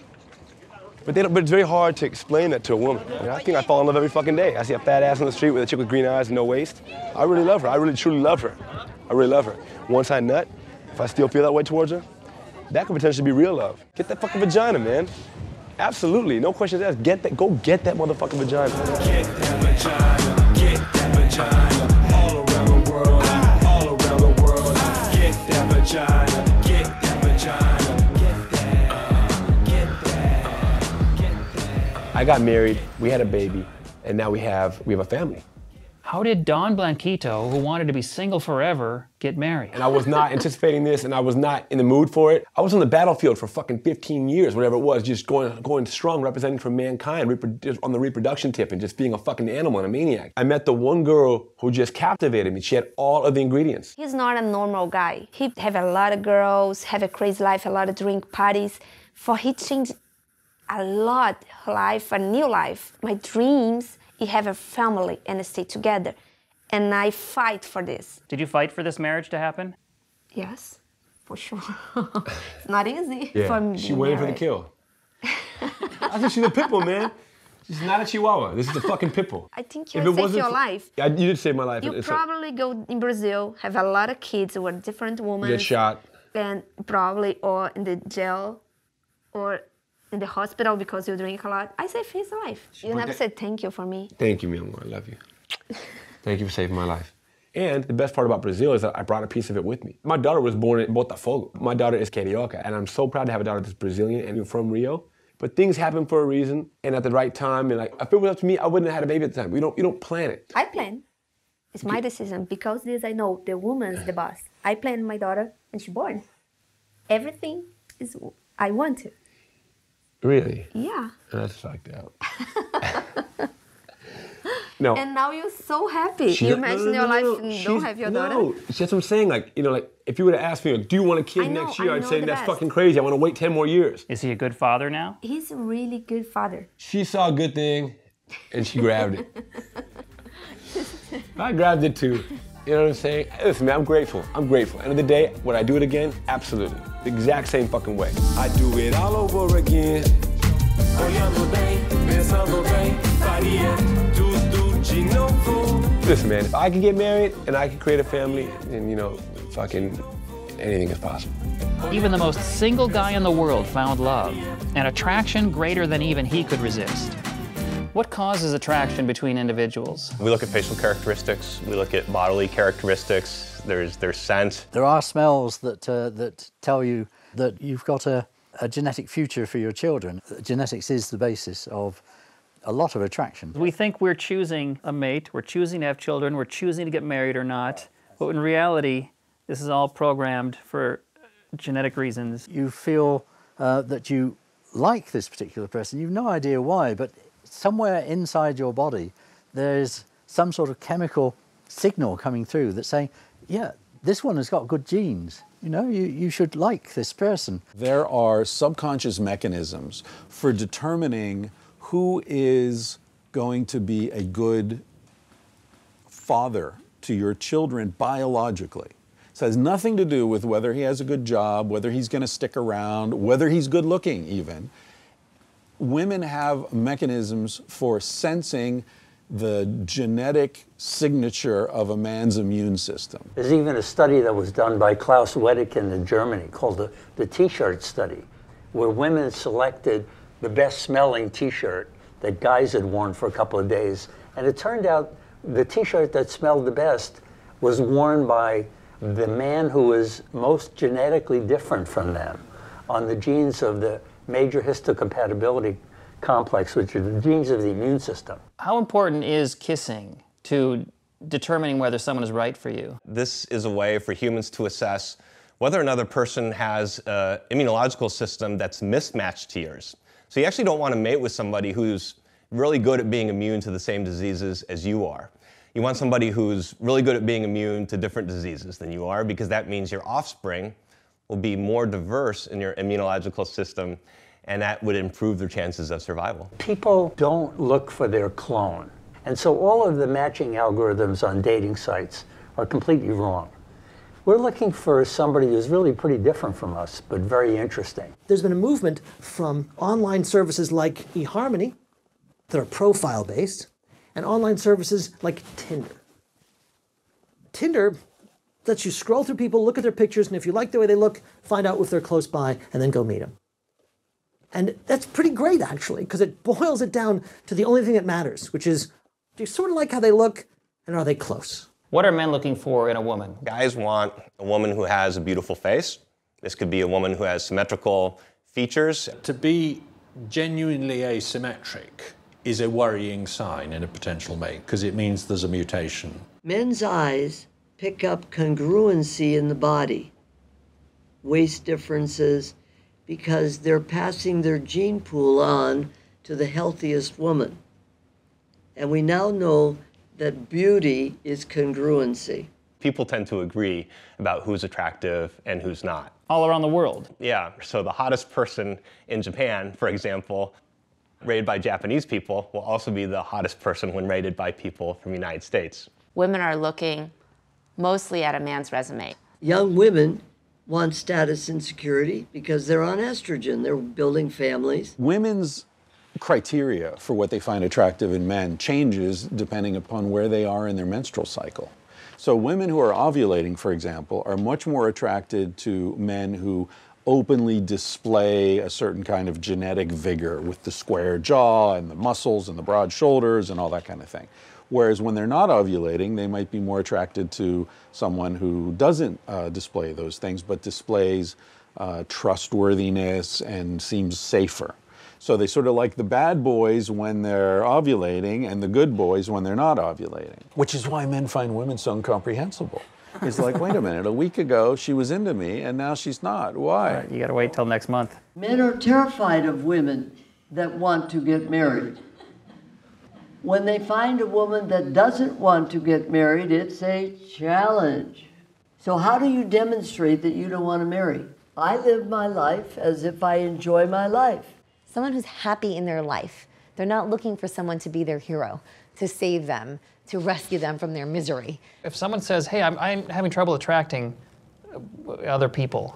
But, they don't, but it's very hard to explain that to a woman. I, mean, I think I fall in love every fucking day. I see a fat ass on the street with a chick with green eyes and no waist. I really love her. I really truly love her. I really love her. Once I nut, if I still feel that way towards her, that could potentially be real love. Get that fucking vagina, man. Absolutely, no questions asked. Get that, go get that motherfucking vagina. Get that vagina. Get that vagina. All around the world. All around the world. Get that vagina. Get that vagina. Get that. Get that. I got married, we had a baby, and now we have we have a family. How did Don Blanquito, who wanted to be single forever, get married? And I was not anticipating this, and I was not in the mood for it. I was on the battlefield for fucking 15 years, whatever it was, just going going strong, representing for mankind, on the reproduction tip, and just being a fucking animal and a maniac. I met the one girl who just captivated me. She had all of the ingredients. He's not a normal guy. He have a lot of girls, have a crazy life, a lot of drink parties. For he changed a lot life, a new life. My dreams is have a family and stay together. And I fight for this. Did you fight for this marriage to happen? Yes, for sure. it's <laughs> not easy for me. she waited for the kill. I think she's a pit bull, man. She's not a chihuahua. This is a fucking pit bull. I think If you it saved wasn't your life. I, you did save my life. You It's a- probably go in Brazil, have a lot of kids who are different women. get shot. and probably or in the jail or in the hospital because you drink a lot. I saved his life. You but never that- said thank you for me. Thank you, mi amor. I love you. <laughs> Thank you for saving my life. And the best part about Brazil is that I brought a piece of it with me. My daughter was born in Botafogo. My daughter is Carioca, and I'm so proud to have a daughter that's Brazilian and from Rio. But things happen for a reason and at the right time. And like, if it was up to me, I wouldn't have had a baby at the time. You don't, you don't plan it. I plan. It's my decision because this I know the woman's the boss. I plan my daughter and she born. Everything is I want to. Really? Yeah. That's fucked up. <laughs> no. And now you're so happy. She- you no, no, imagine no, your no, life and don't have your daughter. No, that's what I'm saying. Like, you know, like if you would have asked me, like, do you want a kid know, next year? I I'd say that's best. fucking crazy. I want to wait 10 more years. Is he a good father now? He's a really good father. She saw a good thing and she grabbed it. <laughs> I grabbed it too. You know what I'm saying? Listen, man, I'm grateful. I'm grateful. End of the day, would I do it again? Absolutely. The exact same fucking way. I do it all over again. Olhando bem, pensando bem, faria tudo de novo. Listen, man, if I could get married and I could create a family, then, you know, fucking anything is possible. Even the most single guy in the world found love, an attraction greater than even he could resist. What causes attraction between individuals? We look at facial characteristics, we look at bodily characteristics, there's, there's scent. There are smells that, uh, that tell you that you've got a, a genetic future for your children. Genetics is the basis of a lot of attraction. We think we're choosing a mate, we're choosing to have children, we're choosing to get married or not, but in reality, this is all programmed for genetic reasons. You feel uh, that you like this particular person. You've no idea why, but somewhere inside your body, there's some sort of chemical signal coming through that's saying, yeah, this one has got good genes. You know, you, you should like this person. There are subconscious mechanisms for determining who is going to be a good father to your children biologically. This has nothing to do with whether he has a good job, whether he's going to stick around, whether he's good looking, even. Women have mechanisms for sensing the genetic signature of a man's immune system. There's even a study that was done by Klaus Wedekind in Germany called the, T-shirt study, where women selected the best smelling T-shirt that guys had worn for a couple of days. And it turned out the T-shirt that smelled the best was worn by the man who was most genetically different from them on the genes of the major histocompatibility complex, which are the genes of the immune system. How important is kissing to determining whether someone is right for you? This is a way for humans to assess whether another person has an immunological system that's mismatched to yours. So you actually don't want to mate with somebody who's really good at being immune to the same diseases as you are. You want somebody who's really good at being immune to different diseases than you are because that means your offspring will be more diverse in your immunological system and that would improve their chances of survival. People don't look for their clone. And so all of the matching algorithms on dating sites are completely wrong. We're looking for somebody who's really pretty different from us, but very interesting. There's been a movement from online services like eHarmony that are profile based and online services like Tinder. Tinder lets you scroll through people, look at their pictures, and if you like the way they look, find out if they're close by, and then go meet them. And that's pretty great, actually, because it boils it down to the only thing that matters, which is do you sort of like how they look, and are they close? What are men looking for in a woman? Guys want a woman who has a beautiful face. This could be a woman who has symmetrical features. To be genuinely asymmetric is a worrying sign in a potential mate because it means there's a mutation. Men's eyes pick up congruency in the body, waist differences, because they're passing their gene pool on to the healthiest woman. And we now know that beauty is congruency. People tend to agree about who's attractive and who's not. All around the world. Yeah, so the hottest person in Japan, for example, rated by Japanese people, will also be the hottest person when rated by people from the United States. Women are looking mostly at a man's resume. Young women want status and security because they're on estrogen, they're building families. Women's criteria for what they find attractive in men changes depending upon where they are in their menstrual cycle. So women who are ovulating, for example, are much more attracted to men who openly display a certain kind of genetic vigor with the square jaw and the muscles and the broad shoulders and all that kind of thing. Whereas when they're not ovulating, they might be more attracted to someone who doesn't uh, display those things but displays uh, trustworthiness and seems safer. So they sort of like the bad boys when they're ovulating and the good boys when they're not ovulating. Which is why men find women so incomprehensible. It's like, wait a minute, a week ago she was into me and now she's not. Why? You got to wait till next month. Men are terrified of women that want to get married. When they find a woman that doesn't want to get married, it's a challenge. So, how do you demonstrate that you don't want to marry? I live my life as if I enjoy my life. Someone who's happy in their life. They're not looking for someone to be their hero, to save them, to rescue them from their misery. If someone says, "Hey, I'm, I'm having trouble attracting uh, other people,"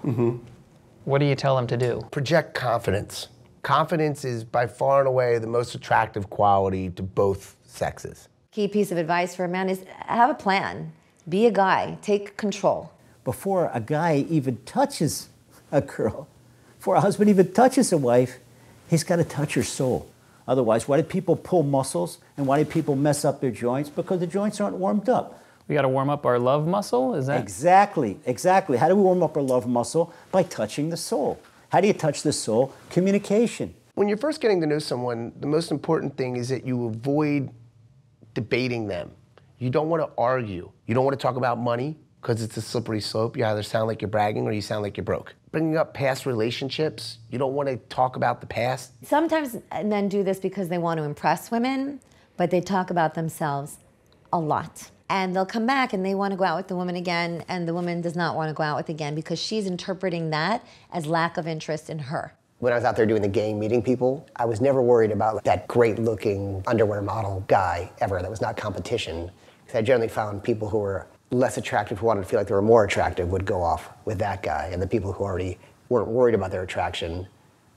what do you tell them to do? Project confidence. Confidence is by far and away the most attractive quality to both sexes. Key piece of advice for a man is have a plan. Be a guy. Take control. Before a guy even touches a girl, before a husband even touches a wife, he's got to touch her soul. Otherwise, why do people pull muscles and why do people mess up their joints? Because the joints aren't warmed up. We got to warm up our love muscle. Is that Exactly, exactly. How do we warm up our love muscle? By touching the soul. How do you touch the soul? Communication. When you're first getting to know someone, the most important thing is that you avoid debating them. You don't want to argue. You don't want to talk about money because it's a slippery slope. You either sound like you're bragging or you sound like you're broke. Bringing up past relationships, you don't want to talk about the past. Sometimes men do this because they want to impress women, but they talk about themselves a lot. And they'll come back and they want to go out with the woman again, and the woman does not want to go out with again because she's interpreting that as lack of interest in her. When I was out there doing the game, meeting people, I was never worried about that great looking underwear model guy ever. That was not competition. Because I generally found people who were less attractive, who wanted to feel like they were more attractive, would go off with that guy. And the people who already weren't worried about their attraction,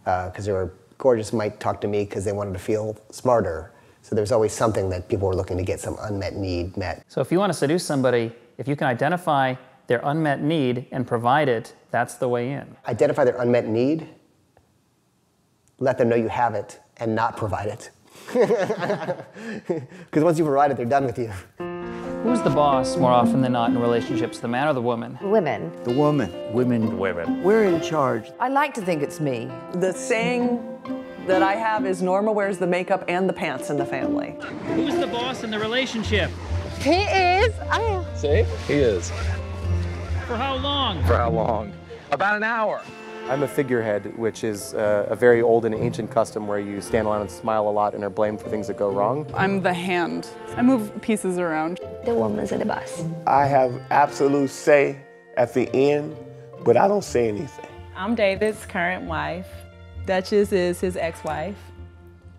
uh, because they were gorgeous, might talk to me because they wanted to feel smarter. So there's always something that people are looking to get some unmet need met. So if you want to seduce somebody, if you can identify their unmet need and provide it, that's the way in. Identify their unmet need, let them know you have it, and not provide it. <laughs> Because once you provide it, they're done with you. Who's the boss more often than not in relationships, the man or the woman? Women. The woman. Women. Women. We're in charge. I like to think it's me. The saying that I have is Norma wears the makeup and the pants in the family. Who's the boss in the relationship? He is. I am. See? He is. For how long? For how long? About an hour. I'm a figurehead, which is uh, a very old and ancient custom where you stand around and smile a lot and are blamed for things that go wrong. I'm the hand. I move pieces around. The woman's in the bus. I have absolute say at the end, but I don't say anything. I'm David's current wife. Duchess is his ex-wife.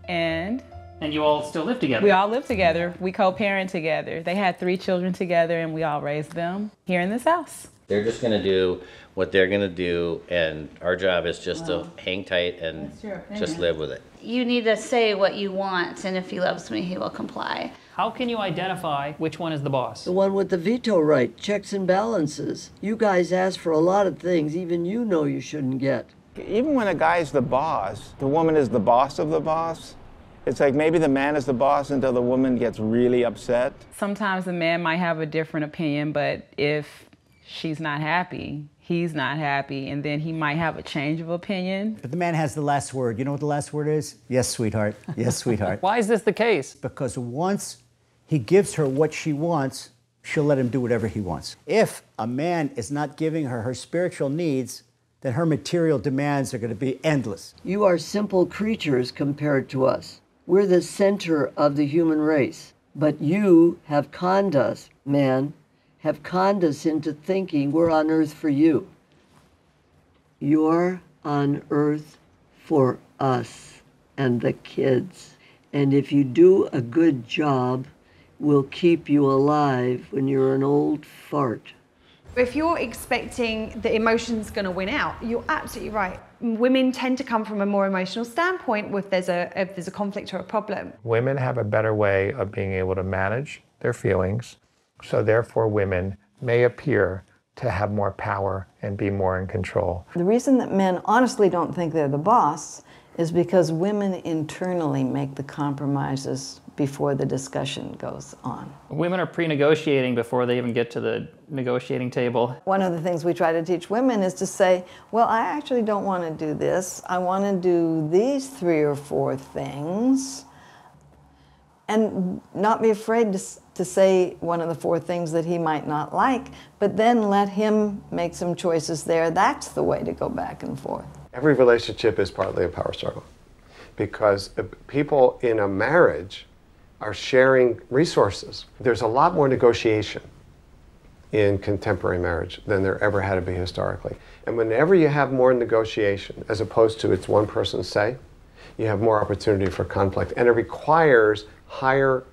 And And you all still live together? we all live together. We co-parent together. They had three children together and we all raised them here in this house. They're just going to do what they're going to do, and our job is just to hang tight and That's your opinion. just live with it. You need to say what you want, and if he loves me, he will comply. How can you identify which one is the boss? The one with the veto right, checks and balances. You guys ask for a lot of things even you know you shouldn't get. Even when a guy is the boss, the woman is the boss of the boss. It's like maybe the man is the boss until the woman gets really upset. Sometimes the man might have a different opinion, but if she's not happy, he's not happy, and then he might have a change of opinion. But the man has the last word. You know what the last word is? Yes, sweetheart. Yes, <laughs> sweetheart. Why is this the case? Because once he gives her what she wants, she'll let him do whatever he wants. If a man is not giving her her spiritual needs, then her material demands are going to be endless. You are simple creatures compared to us. We're the center of the human race. But you have conned us, man, have conned us into thinking we're on earth for you. You're on earth for us and the kids. And if you do a good job, we'll keep you alive when you're an old fart. If you're expecting the emotion's going to win out, you're absolutely right. Women tend to come from a more emotional standpoint if there's a if there's a conflict or a problem. Women have a better way of being able to manage their feelings So therefore, women may appear to have more power and be more in control. The reason that men honestly don't think they're the boss is because women internally make the compromises before the discussion goes on. Women are pre negotiating before they even get to the negotiating table. One of the things we try to teach women is to say, well, I actually don't want to do this. I want to do these three or four things. And not be afraid to, to say one of the four things that he might not like, but then let him make some choices there. That's the way to go back and forth. Every relationship is partly a power struggle because uh, people in a marriage are sharing resources. There's a lot more negotiation in contemporary marriage than there ever had to be historically. And whenever you have more negotiation, as opposed to it's one person's say, you have more opportunity for conflict. And it requires higher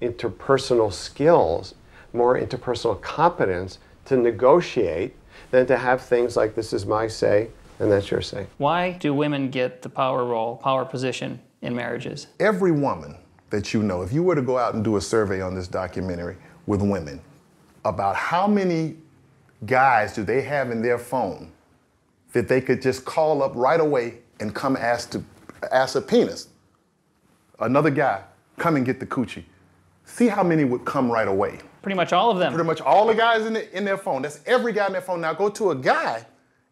interpersonal skills, more interpersonal competence to negotiate than to have things like this is my say and that's your say. Why do women get the power role, power position in marriages? Every woman that you know, if you were to go out and do a survey on this documentary with women about how many guys do they have in their phone that they could just call up right away and come ask to ask a penis, another guy, come and get the coochie. See how many would come right away. Pretty much all of them. Pretty much all the guys in, the, in their phone. That's every guy in their phone. Now go to a guy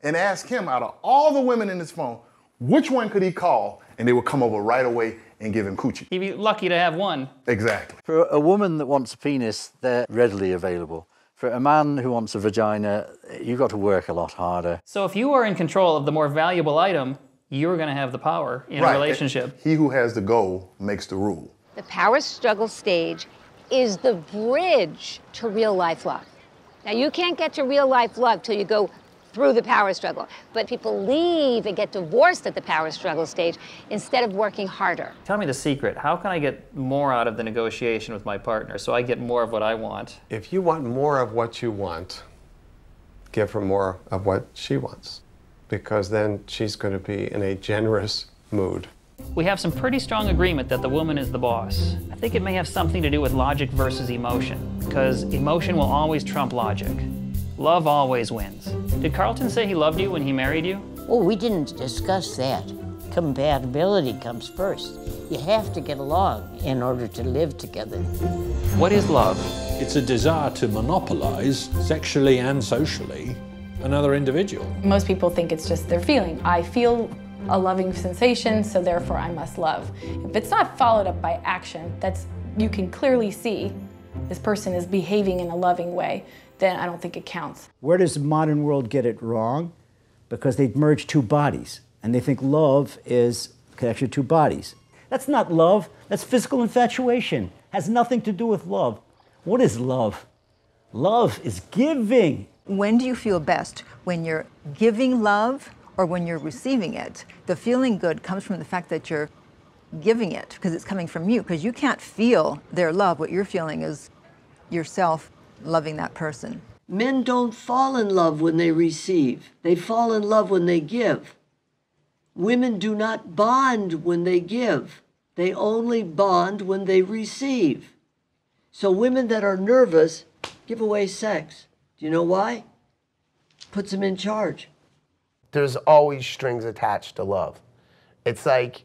and ask him out of all the women in his phone, which one could he call? And they would come over right away and give him coochie. He'd be lucky to have one. Exactly. For a woman that wants a penis, they're readily available. For a man who wants a vagina, you've got to work a lot harder. So if you are in control of the more valuable item, you're going to have the power in right. a relationship. He who has the goal makes the rule. The power struggle stage is the bridge to real life love. Now, you can't get to real life love till you go through the power struggle. But people leave and get divorced at the power struggle stage instead of working harder. Tell me the secret. How can I get more out of the negotiation with my partner so I get more of what I want? If you want more of what you want, give her more of what she wants, because then she's going to be in a generous mood. We have some pretty strong agreement that the woman is the boss. I think it may have something to do with logic versus emotion, because emotion will always trump logic. Love always wins. Did Carlton say he loved you when he married you? Oh, we didn't discuss that. Compatibility comes first. You have to get along in order to live together. What is love? It's a desire to monopolize, sexually and socially, another individual. Most people think it's just their feeling. I feel a loving sensation, so therefore I must love. If it's not followed up by action, that's you can clearly see this person is behaving in a loving way then I don't think it counts. Where does the modern world get it wrong? Because they've merged two bodies and they think love is connection to two bodies. That's not love, that's physical infatuation. Has nothing to do with love. What is love? Love is giving. When do you feel best? When you're giving love or when you're receiving it? The feeling good comes from the fact that you're giving it because it's coming from you because you can't feel their love. What you're feeling is yourself loving that person. Men don't fall in love when they receive, they fall in love when they give. Women do not bond when they give, they only bond when they receive. So, women that are nervous give away sex. Do you know why? Puts them in charge. There's always strings attached to love. It's like,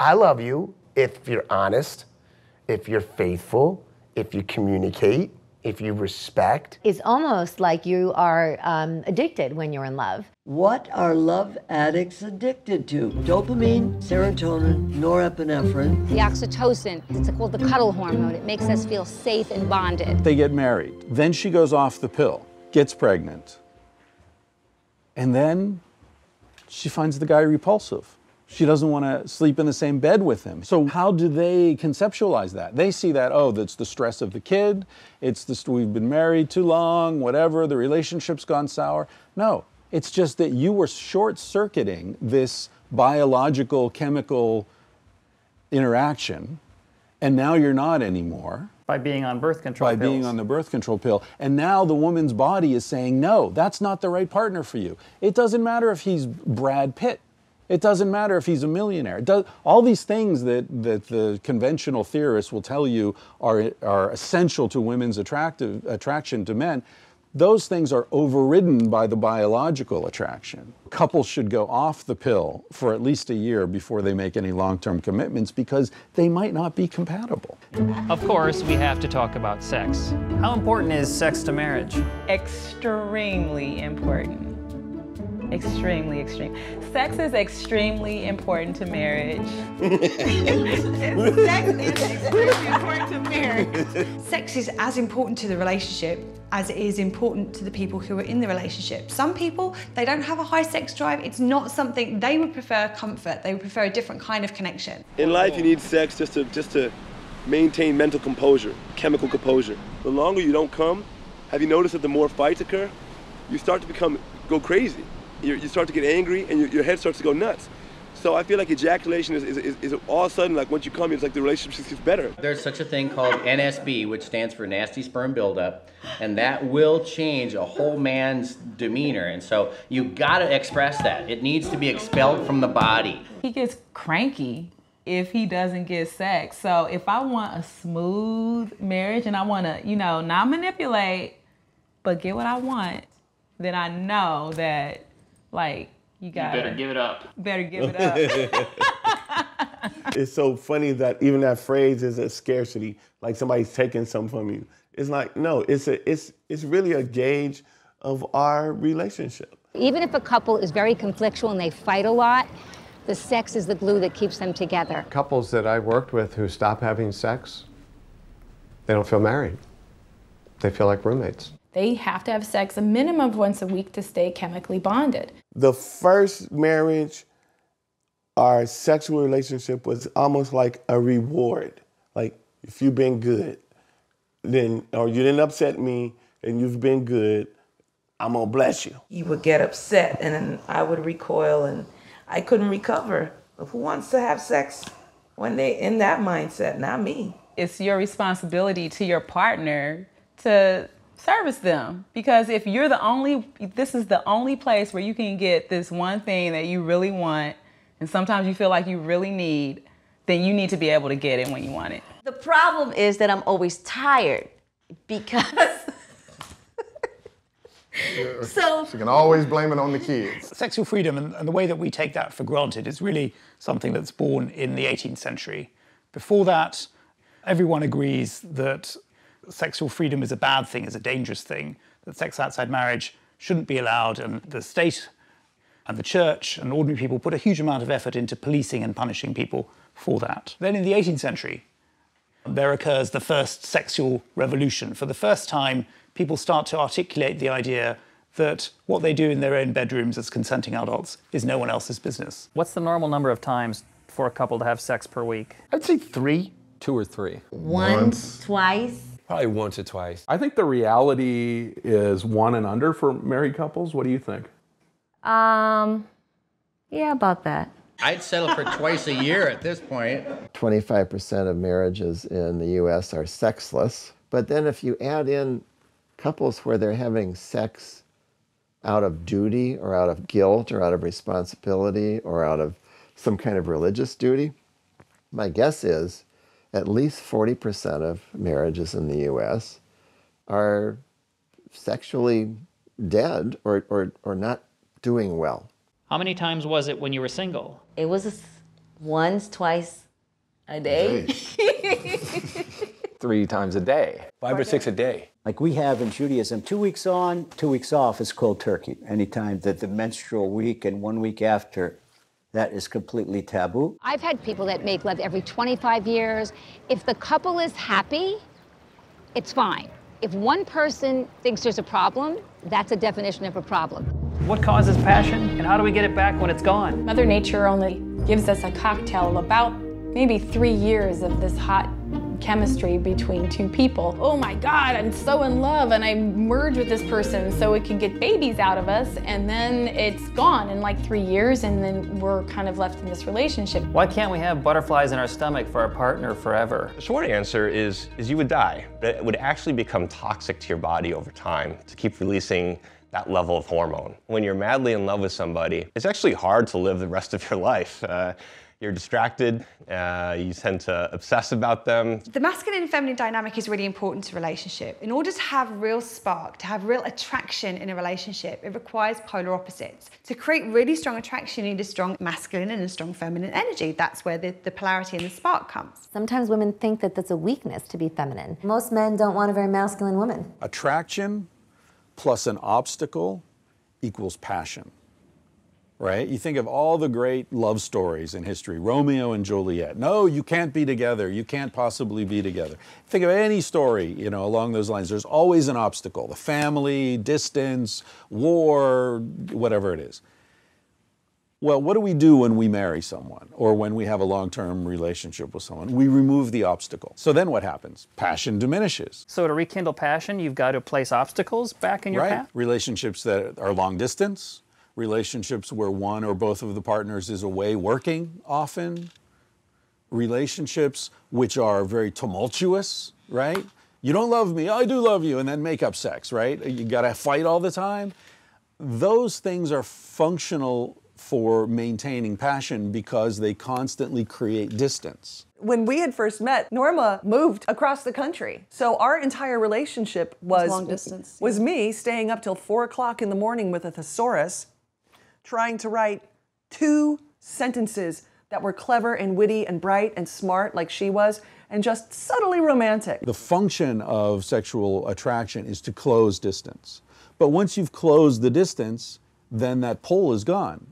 I love you if you're honest, if you're faithful, if you communicate, if you respect. It's almost like you are um, addicted when you're in love. What are love addicts addicted to? Dopamine, serotonin, norepinephrine. The oxytocin, it's called the cuddle hormone. It makes us feel safe and bonded. They get married. Then she goes off the pill, gets pregnant. And then she finds the guy repulsive. She doesn't want to sleep in the same bed with him. So how do they conceptualize that? They see that, oh, that's the stress of the kid. It's the, we've been married too long, whatever, the relationship's gone sour. No, it's just that you were short circuiting this biological, chemical interaction, and now you're not anymore. By being on birth control By pills. being on the birth control pill. And now the woman's body is saying, no, that's not the right partner for you. It doesn't matter if he's Brad Pitt. It doesn't matter if he's a millionaire. Does, all these things that, that the conventional theorists will tell you are, are essential to women's attractive, attraction to men, those things are overridden by the biological attraction. Couples should go off the pill for at least a year before they make any long term commitments because they might not be compatible. Of course, we have to talk about sex. How important is sex to marriage? Extremely important. Extremely, extreme. Sex is extremely important to marriage. <laughs> Sex is extremely important to marriage. Sex is as important to the relationship as it is important to the people who are in the relationship. Some people, they don't have a high sex drive. It's not something they would prefer comfort. They would prefer a different kind of connection. In life, you need sex just to just to maintain mental composure, chemical composure. The longer you don't come, have you noticed that the more fights occur, you start to become go crazy. You, you start to get angry, and your, your head starts to go nuts. So I feel like ejaculation is, is, is, is all of a sudden like once you come, it's like the relationship just gets better. There's such a thing called NSB, which stands for nasty sperm buildup, and that will change a whole man's demeanor. And so you gotta express that. It needs to be expelled from the body. He gets cranky if he doesn't get sex. So if I want a smooth marriage and I want to, you know, not manipulate, but get what I want, then I know that, like, you got better give it up. Better give it up. <laughs> it's so funny that even that phrase is a scarcity, like somebody's taking something from you. It's like no, it's a it's it's really a gauge of our relationship. Even if a couple is very conflictual and they fight a lot, the sex is the glue that keeps them together. Couples that I worked with who stop having sex, they don't feel married. They feel like roommates. They have to have sex a minimum of once a week to stay chemically bonded. The first marriage, our sexual relationship was almost like a reward. Like if you've been good, then or you didn't upset me and you've been good, I'm gonna bless you. You would get upset and then I would recoil and I couldn't recover. Who wants to have sex when they in that mindset? Not me. It's your responsibility to your partner to service them because if you're the only this is the only place where you can get this one thing that you really want and sometimes you feel like you really need then you need to be able to get it when you want it The problem is that I'm always tired because. <laughs> so She can always blame it on the kids. Sexual freedom and, and the way that we take that for granted is really something that's born in the 18th century. Before that, everyone agrees that sexual freedom is a bad thing, is a dangerous thing, that sex outside marriage shouldn't be allowed, and the state and the church and ordinary people put a huge amount of effort into policing and punishing people for that. Then in the 18th century, there occurs the first sexual revolution. For the first time, people start to articulate the idea that what they do in their own bedrooms as consenting adults is no one else's business. What's the normal number of times for a couple to have sex per week? I'd say three. Two or three. once, twice. Probably once or twice. I think the reality is one and under for married couples. What do you think? Um, yeah, about that. I'd settle for <laughs> twice a year at this point. 25% of marriages in the US are sexless. But then if you add in couples where they're having sex out of duty or out of guilt or out of responsibility or out of some kind of religious duty, my guess is at least 40% of marriages in the US are sexually dead or, or, or not doing well. How many times was it when you were single? It was once, twice a day. <laughs> Three times a day. Five or six a day. Like we have in Judaism, two weeks on, two weeks off is cold turkey. Anytime that the menstrual week and one week after, that is completely taboo. I've had people that make love every 25 years. If the couple is happy, it's fine. If one person thinks there's a problem, that's a definition of a problem. What causes passion and how do we get it back when it's gone? Mother Nature only gives us a cocktail of about maybe three years of this hot chemistry between two people. Oh my God, I'm so in love and I merge with this person so it can get babies out of us and then it's gone in like three years and then we're kind of left in this relationship. Why can't we have butterflies in our stomach for our partner forever? The short answer is, is you would die. But it would actually become toxic to your body over time to keep releasing that level of hormone. When you're madly in love with somebody, it's actually hard to live the rest of your <laughs> life. Uh, you're distracted, uh, you tend to obsess about them. The masculine and feminine dynamic is really important to relationship. In order to have real spark, to have real attraction in a relationship, it requires polar opposites. To create really strong attraction, you need a strong masculine and a strong feminine energy. That's where the, the polarity and the spark comes. Sometimes women think that that's a weakness to be feminine. Most men don't want a very masculine woman. Attraction plus an obstacle equals passion. Right? You think of all the great love stories in history, Romeo and Juliet. No, you can't be together. You can't possibly be together. Think of any story, you know, along those lines. There's always an obstacle. The family, distance, war, whatever it is. Well, what do we do when we marry someone or when we have a long term relationship with someone? We remove the obstacle. So then what happens? Passion diminishes. So to rekindle passion, you've got to place obstacles back in your right? path? Relationships that are long distance, relationships where one or both of the partners is away working often, relationships which are very tumultuous, right? You don't love me, I do love you, and then make up sex, right? You gotta fight all the time. Those things are functional for maintaining passion because they constantly create distance. When we had first met, Norma moved across the country. So our entire relationship was long distance, Was me staying up till four o'clock in the morning with a thesaurus, trying to write two sentences that were clever and witty and bright and smart like she was, and just subtly romantic. The function of sexual attraction is to close distance. But once you've closed the distance, then that pull is gone.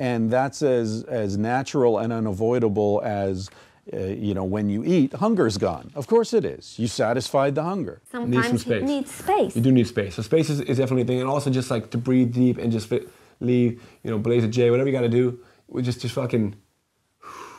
And that's as, as natural and unavoidable as, uh, you know, when you eat, hunger's gone. Of course it is. You satisfied the hunger. Need some Sometimes you space. need space. You do need space. So space is, is definitely a thing, and also just like to breathe deep and just fit, leave, you know, blaze a J, whatever you got to do. We just just fucking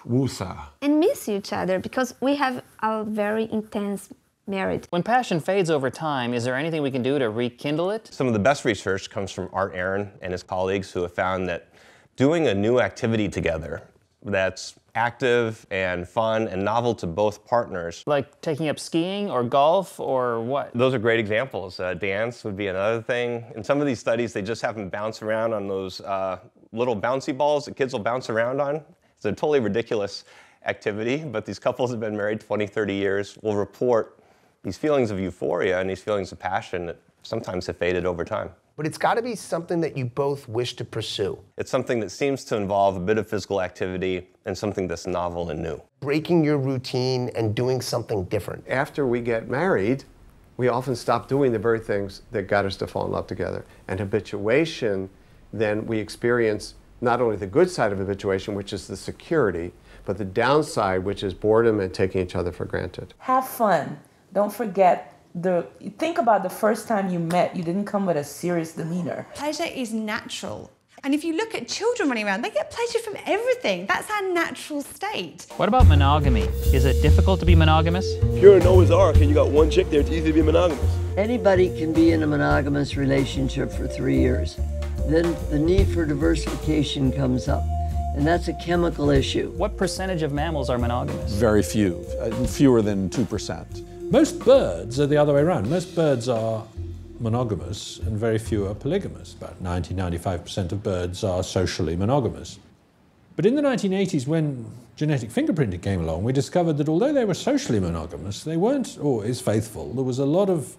woosah. and miss each other because we have a very intense marriage. When passion fades over time, is there anything we can do to rekindle it? Some of the best research comes from Art Aron and his colleagues who have found that doing a new activity together that's active and fun and novel to both partners. Like taking up skiing or golf or what? Those are great examples. Uh, dance would be another thing. In some of these studies, they just have them bounce around on those uh, little bouncy balls that kids will bounce around on. It's a totally ridiculous activity, but these couples have been married 20, 30 years, will report these feelings of euphoria and these feelings of passion that sometimes have faded over time. But it's got to be something that you both wish to pursue. It's something that seems to involve a bit of physical activity and something that's novel and new. Breaking your routine and doing something different. After we get married, we often stop doing the very things that got us to fall in love together. And habituation, then we experience not only the good side of habituation, which is the security, but the downside, which is boredom and taking each other for granted. Have fun. Don't forget the think about the first time you met. You didn't come with a serious demeanor. Pleasure is natural. And if you look at children running around, they get pleasure from everything. That's our natural state. What about monogamy? Is it difficult to be monogamous? If you're a Noah's Ark and you got one chick there, it's easy to be monogamous. Anybody can be in a monogamous relationship for three years. Then the need for diversification comes up, and that's a chemical issue. What percentage of mammals are monogamous? Very few, uh, fewer than 2%. Most birds are the other way around. Most birds are monogamous and very few are polygamous. About 90 95% of birds are socially monogamous. But in the 1980s, when genetic fingerprinting came along, we discovered that although they were socially monogamous, they weren't always faithful. There was a lot of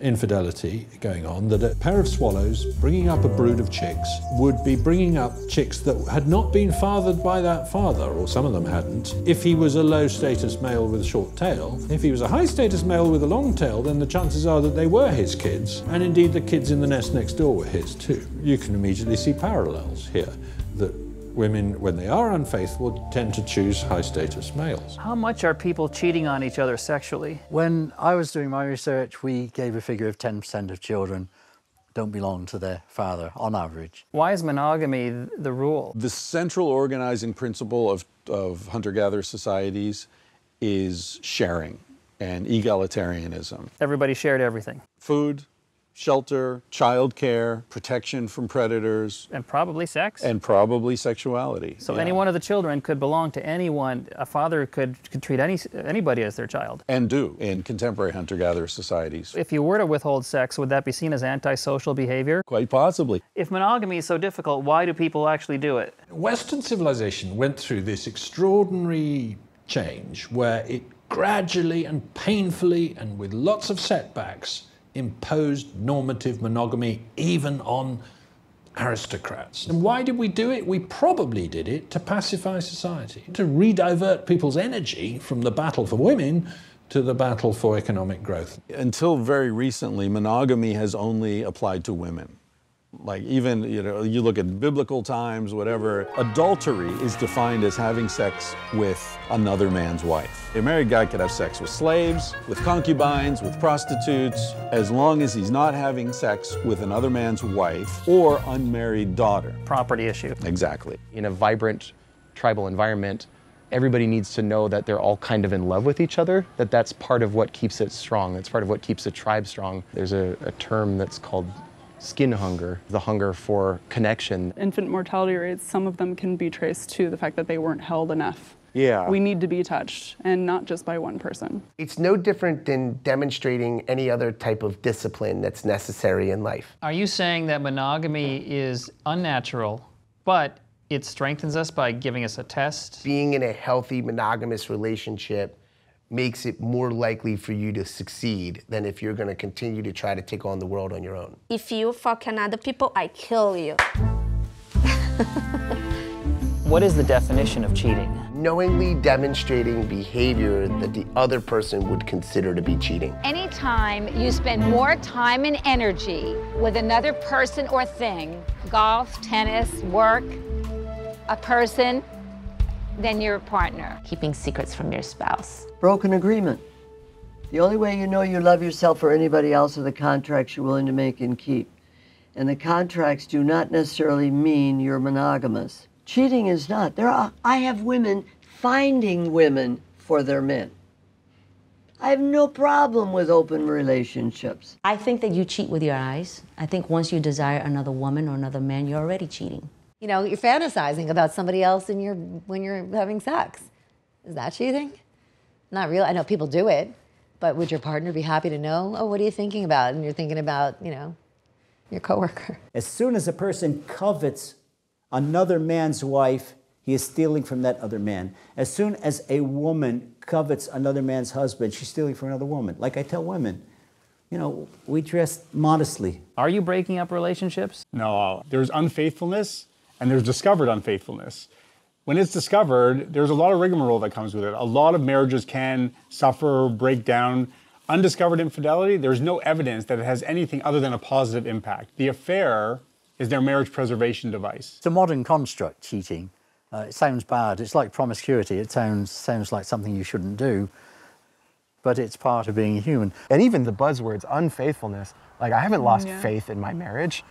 infidelity going on that a pair of swallows bringing up a brood of chicks would be bringing up chicks that had not been fathered by that father, or some of them hadn't, if he was a low status male with a short tail. If he was a high status male with a long tail, then the chances are that they were his kids, and indeed the kids in the nest next door were his too. You can immediately see parallels here that women, when they are unfaithful, tend to choose high status males. How much are people cheating on each other sexually? When I was doing my research, we gave a figure of 10% of children don't belong to their father on average. Why is monogamy the rule? The central organizing principle of, of hunter gatherer societies is sharing and egalitarianism. Everybody shared everything. Food, shelter, childcare, protection from predators, And probably sex. and probably sexuality. so Yeah. any one of the children could belong to anyone. A father could, could treat any anybody as their child. and do in contemporary hunter-gatherer societies. If you were to withhold sex, would that be seen as antisocial behavior? Quite possibly. If monogamy is so difficult, why do people actually do it? Western civilization went through this extraordinary change where it gradually and painfully and with lots of setbacks imposed normative monogamy even on aristocrats. And why did we do it? We probably did it to pacify society, to redivert people's energy from the battle for women to the battle for economic growth. Until very recently, monogamy has only applied to women. Like even, you know, you look at biblical times, whatever, adultery is defined as having sex with another man's wife. A married guy could have sex with slaves, with concubines, with prostitutes, as long as he's not having sex with another man's wife or unmarried daughter. Property issue. Exactly. In a vibrant tribal environment, everybody needs to know that they're all kind of in love with each other, that that's part of what keeps it strong. That's part of what keeps a tribe strong. There's a, a term that's called skin hunger, the hunger for connection. Infant mortality rates, some of them can be traced to the fact that they weren't held enough. Yeah. We need to be touched, and not just by one person. It's no different than demonstrating any other type of discipline that's necessary in life. Are you saying that monogamy is unnatural, but it strengthens us by giving us a test? Being in a healthy monogamous relationship makes it more likely for you to succeed than if you're going to continue to try to take on the world on your own. If you fuck another people, I kill you. <laughs> What is the definition of cheating? Knowingly demonstrating behavior that the other person would consider to be cheating. Anytime you spend more time and energy with another person or thing, golf, tennis, work, a person, than your partner. Keeping secrets from your spouse. Broken agreement. The only way you know you love yourself or anybody else are the contracts you're willing to make and keep. And the contracts do not necessarily mean you're monogamous. Cheating is not. There are I have women finding women for their men. I have no problem with open relationships. I think that you cheat with your eyes. I think once you desire another woman or another man, you're already cheating. You know, you're fantasizing about somebody else in your when you're having sex. Is that cheating? Not real. I know people do it, but would your partner be happy to know? Oh, what are you thinking about? And you're thinking about, you know, your coworker. As soon as a person covets another man's wife, he is stealing from that other man. As soon as a woman covets another man's husband, she's stealing from another woman. Like I tell women, you know, we dress modestly. Are you breaking up relationships? No, there's unfaithfulness and there's discovered unfaithfulness. When it's discovered, there's a lot of rigmarole that comes with it. A lot of marriages can suffer, break down. Undiscovered infidelity, there's no evidence that it has anything other than a positive impact. The affair is their marriage preservation device. It's a modern construct, cheating. Uh, it sounds bad. It's like promiscuity. It sounds, sounds like something you shouldn't do, but it's part of being human. And even the buzzwords unfaithfulness, like I haven't lost Yeah. faith in my marriage.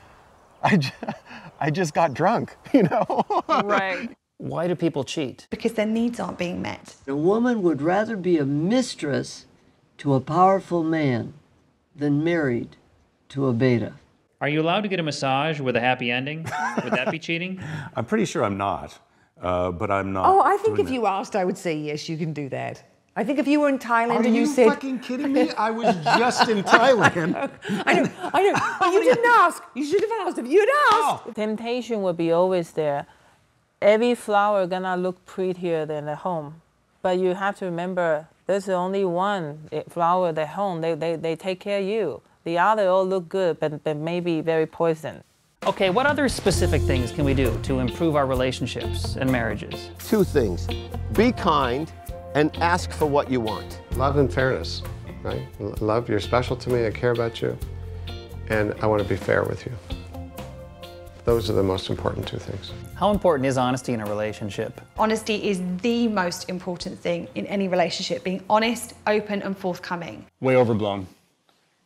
I just, <laughs> I just got drunk, <laughs> you know? Right. <laughs> Why do people cheat? Because their needs aren't being met. A woman would rather be a mistress to a powerful man than married to a beta. Are you allowed to get a massage with a happy ending? Would that be cheating? I'm pretty sure I'm not, uh, but I'm not. Oh, I think doing if you asked, I would say yes, you can do that. I think if you were in Thailand Are and you, you said, fucking kidding me? I was just in <laughs> Thailand. I know, I know, but you <laughs> didn't ask. You should have asked. If you'd asked, Temptation will be always there. Every flower gonna look prettier than at home, but you have to remember there's only one eh, flower at home. They, they, they take care of you. The other all look good, but, but maybe very poison. Okay, what other specific things can we do to improve our relationships and marriages? Two things be kind and ask for what you want. Love and fairness, right? Love, you're special to me, I care about you, and I want to be fair with you. Those are the most important two things. How important is honesty in a relationship? Honesty is the most important thing in any relationship. Being honest, open, and forthcoming. Way overblown.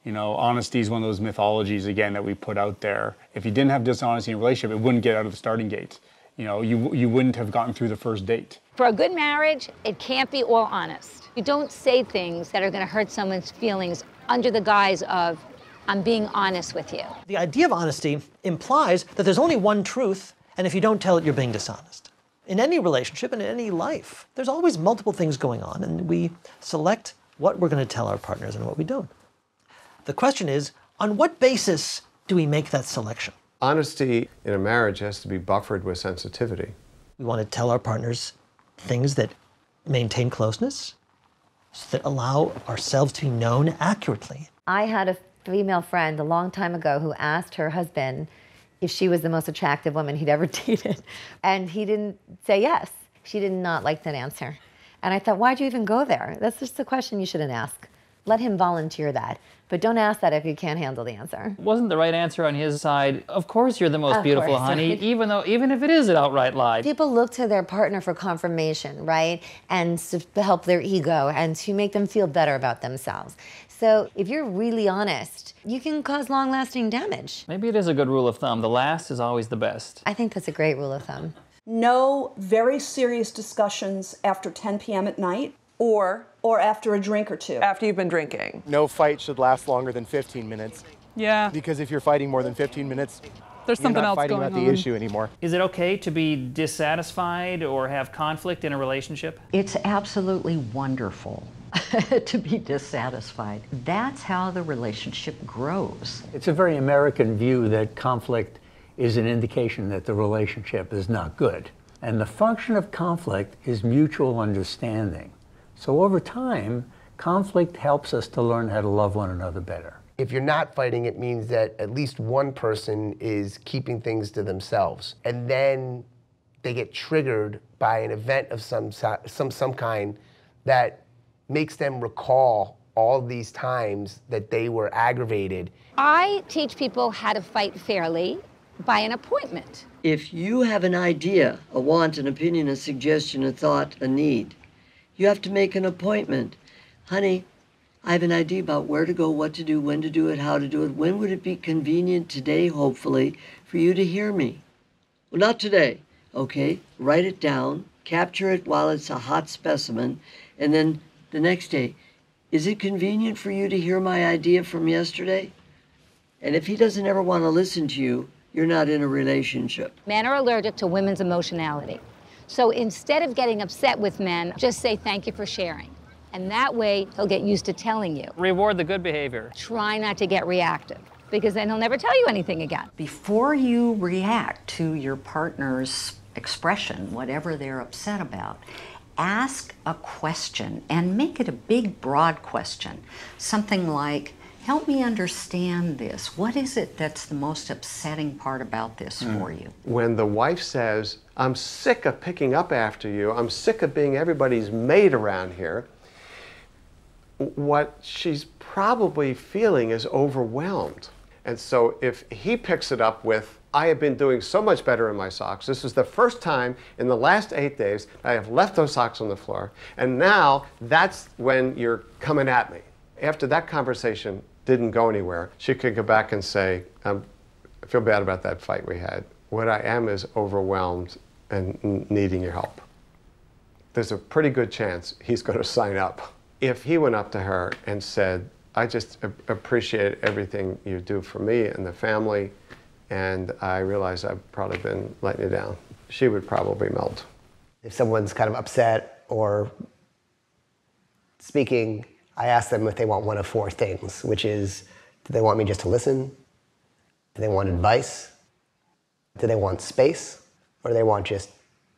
You know, honesty is one of those mythologies, again, that we put out there. If you didn't have dishonesty in a relationship, it wouldn't get out of the starting gate. You know, you, you wouldn't have gotten through the first date. For a good marriage, it can't be all honest. You don't say things that are going to hurt someone's feelings under the guise of I'm being honest with you. The idea of honesty implies that there's only one truth, and if you don't tell it, you're being dishonest. In any relationship and in any life, there's always multiple things going on, and we select what we're going to tell our partners and what we don't. The question is on what basis do we make that selection? Honesty in a marriage has to be buffered with sensitivity. We want to tell our partners things that maintain closeness, that allow ourselves to be known accurately. I had a female friend a long time ago who asked her husband if she was the most attractive woman he'd ever <laughs> dated. And he didn't say yes. She did not like that answer. And I thought, why'd you even go there? That's just a question you shouldn't ask. Let him volunteer that. But don't ask that if you can't handle the answer. Wasn't the right answer on his side? Of course you're the most Of beautiful, course, honey, right. even though even if it is an outright lie. People look to their partner for confirmation, right? And to help their ego and to make them feel better about themselves. So if you're really honest, you can cause long lasting damage. Maybe it is a good rule of thumb. The last is always the best. I think that's a great rule of thumb. No very serious discussions after 10 p.m. at night or or after a drink or two. After you've been drinking. No fight should last longer than 15 minutes. Yeah. Because if you're fighting more than 15 minutes, There's you're something not else fighting going about the on. issue anymore. Is it okay to be dissatisfied or have conflict in a relationship? It's absolutely wonderful <laughs> to be dissatisfied. That's how the relationship grows. It's a very American view that conflict is an indication that the relationship is not good. And the function of conflict is mutual understanding. So over time, conflict helps us to learn how to love one another better. If you're not fighting, it means that at least one person is keeping things to themselves. And then they get triggered by an event of some, some, some kind that makes them recall all these times that they were aggravated. I teach people how to fight fairly by an appointment. If you have an idea, a want, an opinion, a suggestion, a thought, a need, you have to make an appointment. Honey, I have an idea about where to go, what to do, when to do it, how to do it. When would it be convenient today, hopefully, for you to hear me? Well, not today. Okay, write it down, capture it while it's a hot specimen, and then the next day, is it convenient for you to hear my idea from yesterday? And if he doesn't ever want to listen to you, you're not in a relationship. Men are allergic to women's emotionality. So instead of getting upset with men, just say thank you for sharing. And that way, he'll get used to telling you. Reward the good behavior. Try not to get reactive, because then he'll never tell you anything again. Before you react to your partner's expression, whatever they're upset about, ask a question and make it a big, broad question. Something like, Help me understand this. What is it that's the most upsetting part about this hmm. for you? When the wife says, I'm sick of picking up after you, I'm sick of being everybody's maid around here, what she's probably feeling is overwhelmed. And so if he picks it up with, I have been doing so much better in my socks. This is the first time in the last eight days I have left those socks on the floor. And now that's when you're coming at me. After that conversation didn't go anywhere, she could go back and say, um, I feel bad about that fight we had. What I am is overwhelmed and needing your help. There's a pretty good chance he's going to sign up. If he went up to her and said, I just appreciate everything you do for me and the family, and I realize I've probably been letting you down, she would probably melt. If someone's kind of upset or speaking, I ask them if they want one of four things, which is do they want me just to listen? Do they want advice? Do they want space? Or they want just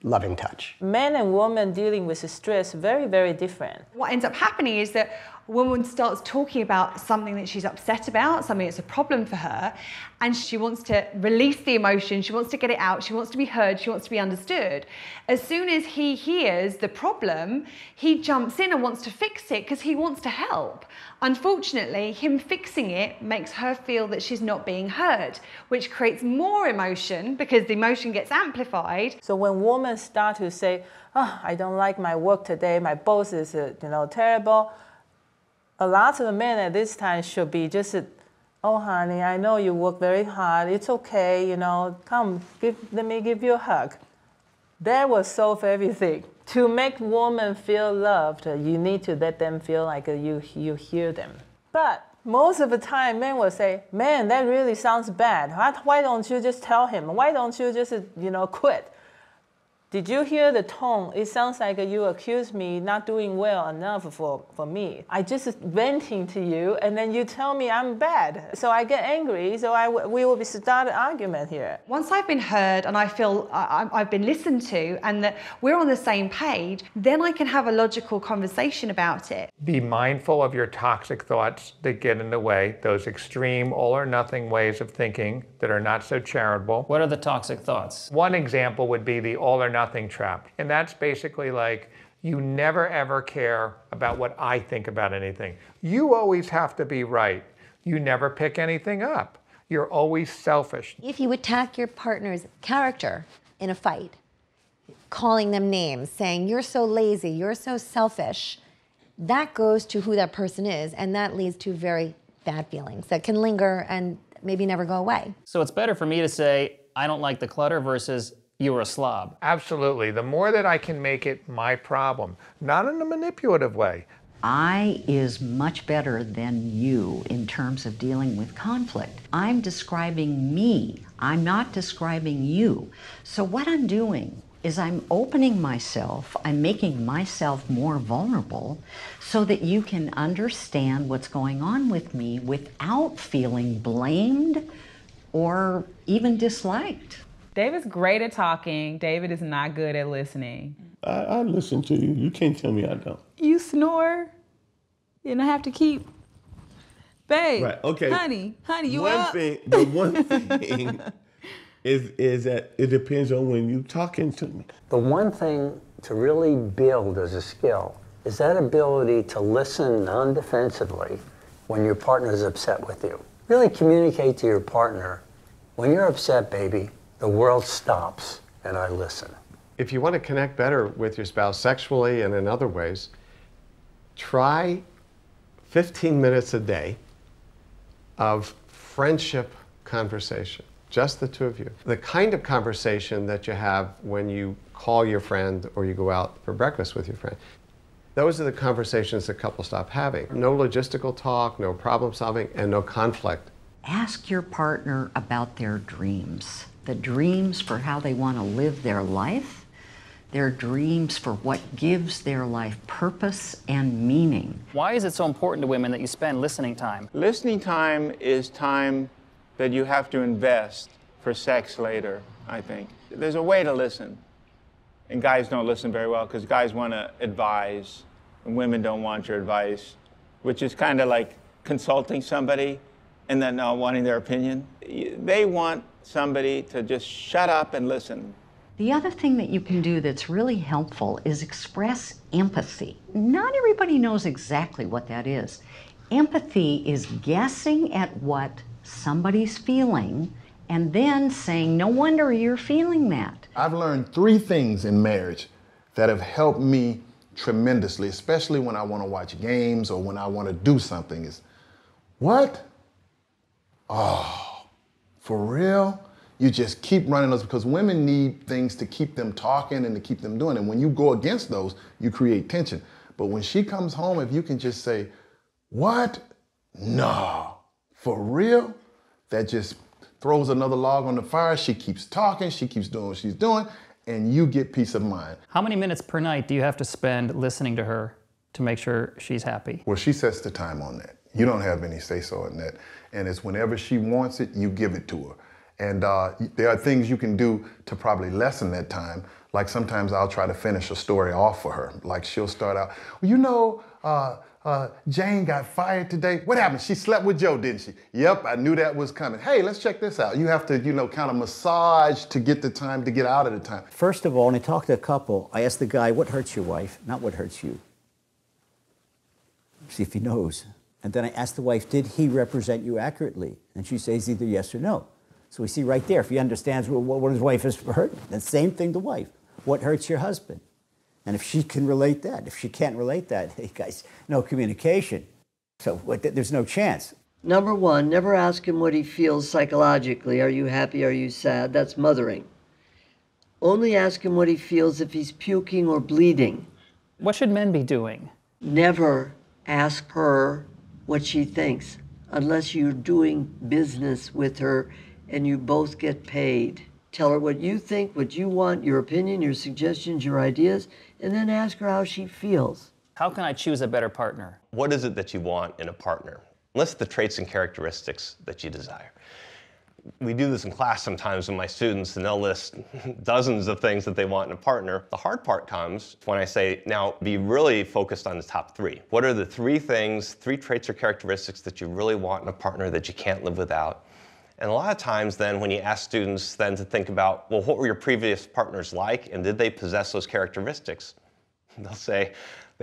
loving touch? Men and women dealing with stress very, very different. What ends up happening is that a woman starts talking about something that she's upset about, something that's a problem for her, and she wants to release the emotion, she wants to get it out, she wants to be heard, she wants to be understood. As soon as he hears the problem, he jumps in and wants to fix it because he wants to help. Unfortunately, him fixing it makes her feel that she's not being heard, which creates more emotion because the emotion gets amplified. So when women start to say, oh, I don't like my work today, my boss is uh, you know terrible, a lot of the men at this time should be just, oh honey, I know you work very hard. It's okay, you know. Come, give, let me give you a hug. That will solve everything. <laughs> To make women feel loved, you need to let them feel like you you hear them. But most of the time men will say, "Man, that really sounds bad. Why don't you just tell him? Why don't you just, you know, quit?" Did you hear the tone? It sounds like you accuse me not doing well enough for, for me. I just venting to you, and then you tell me I'm bad. So I get angry. So I w- we will be start an argument here. Once I've been heard and I feel I, I- I've been listened to and that we're on the same page, then I can have a logical conversation about it. Be mindful of your toxic thoughts that get in the way, those extreme all or nothing ways of thinking that are not so charitable. What are the toxic thoughts? One example would be the all or nothing trap. And that's basically like you never ever care about what I think about anything. You always have to be right. You never pick anything up. You're always selfish. If you attack your partner's character in a fight, calling them names, saying, you're so lazy, you're so selfish, that goes to who that person is, and that leads to very bad feelings that can linger and maybe never go away. So it's better for me to say, I don't like the clutter versus you were a slob. Absolutely. The more that I can make it my problem, not in a manipulative way. I is much better than you in terms of dealing with conflict. I'm describing me, I'm not describing you. So, what I'm doing is I'm opening myself, I'm making myself more vulnerable so that you can understand what's going on with me without feeling blamed or even disliked. David's great at talking. David is not good at listening. I, I listen to you. You can't tell me I don't. You snore, and I have to keep. Babe, Right, okay. honey, honey, you one up? thing, the one thing <laughs> is is that it depends on when you're talking to me. The one thing to really build as a skill is that ability to listen non-defensively when your partner is upset with you. Really communicate to your partner, when you're upset, baby, the world stops and I listen. If you want to connect better with your spouse sexually and in other ways, try 15 minutes a day of friendship conversation, just the two of you. The kind of conversation that you have when you call your friend or you go out for breakfast with your friend. Those are the conversations that couples stop having. No logistical talk, no problem solving, and no conflict. Ask your partner about their dreams, the dreams for how they want to live their life, their dreams for what gives their life purpose and meaning. Why is it so important to women that you spend listening time? Listening time is time that you have to invest for sex later, I think. There's a way to listen. And guys don't listen very well because guys want to advise, and women don't want your advice, which is kind of like consulting somebody and then not wanting their opinion. They want somebody to just shut up and listen. The other thing that you can do that's really helpful is express empathy. Not everybody knows exactly what that is. Empathy is guessing at what somebody's feeling and then saying, No wonder you're feeling that. I've learned three things in marriage that have helped me tremendously, especially when I want to watch games or when I want to do something. Is what? Oh, for real? You just keep running those because women need things to keep them talking and to keep them doing. And when you go against those, you create tension. But when she comes home, if you can just say, What? No, for real? That just throws another log on the fire. She keeps talking, she keeps doing what she's doing, and you get peace of mind. How many minutes per night do you have to spend listening to her to make sure she's happy? Well, she sets the time on that. You don't have any say so in that. And it's whenever she wants it, you give it to her. And uh, there are things you can do to probably lessen that time. Like sometimes I'll try to finish a story off for her. Like she'll start out, well, you know, uh, uh, Jane got fired today. What happened? She slept with Joe, didn't she? Yep, I knew that was coming. Hey, let's check this out. You have to, you know, kind of massage to get the time to get out of the time. First of all, when I talk to a couple, I ask the guy, what hurts your wife, not what hurts you. See if he knows. And then I ask the wife, did he represent you accurately? And she says either yes or no. So we see right there, if he understands what, what his wife has hurt, the same thing to wife. What hurts your husband? And if she can relate that, if she can't relate that, <laughs> hey guys, no communication. So what, there's no chance. Number one, never ask him what he feels psychologically. Are you happy? Are you sad? That's mothering. Only ask him what he feels if he's puking or bleeding. What should men be doing? Never ask her what she thinks. unless you're doing business with her and you both get paid. Tell her what you think, what you want, your opinion, your suggestions, your ideas, and then ask her how she feels. How can I choose a better partner? What is it that you want in a partner? List the traits and characteristics that you desire. We do this in class sometimes with my students, and they'll list <laughs> dozens of things that they want in a partner. The hard part comes when I say, now be really focused on the top three. What are the three things, three traits or characteristics that you really want in a partner that you can't live without? And a lot of times then when you ask students then to think about, well, what were your previous partners like and did they possess those characteristics? <laughs> They'll say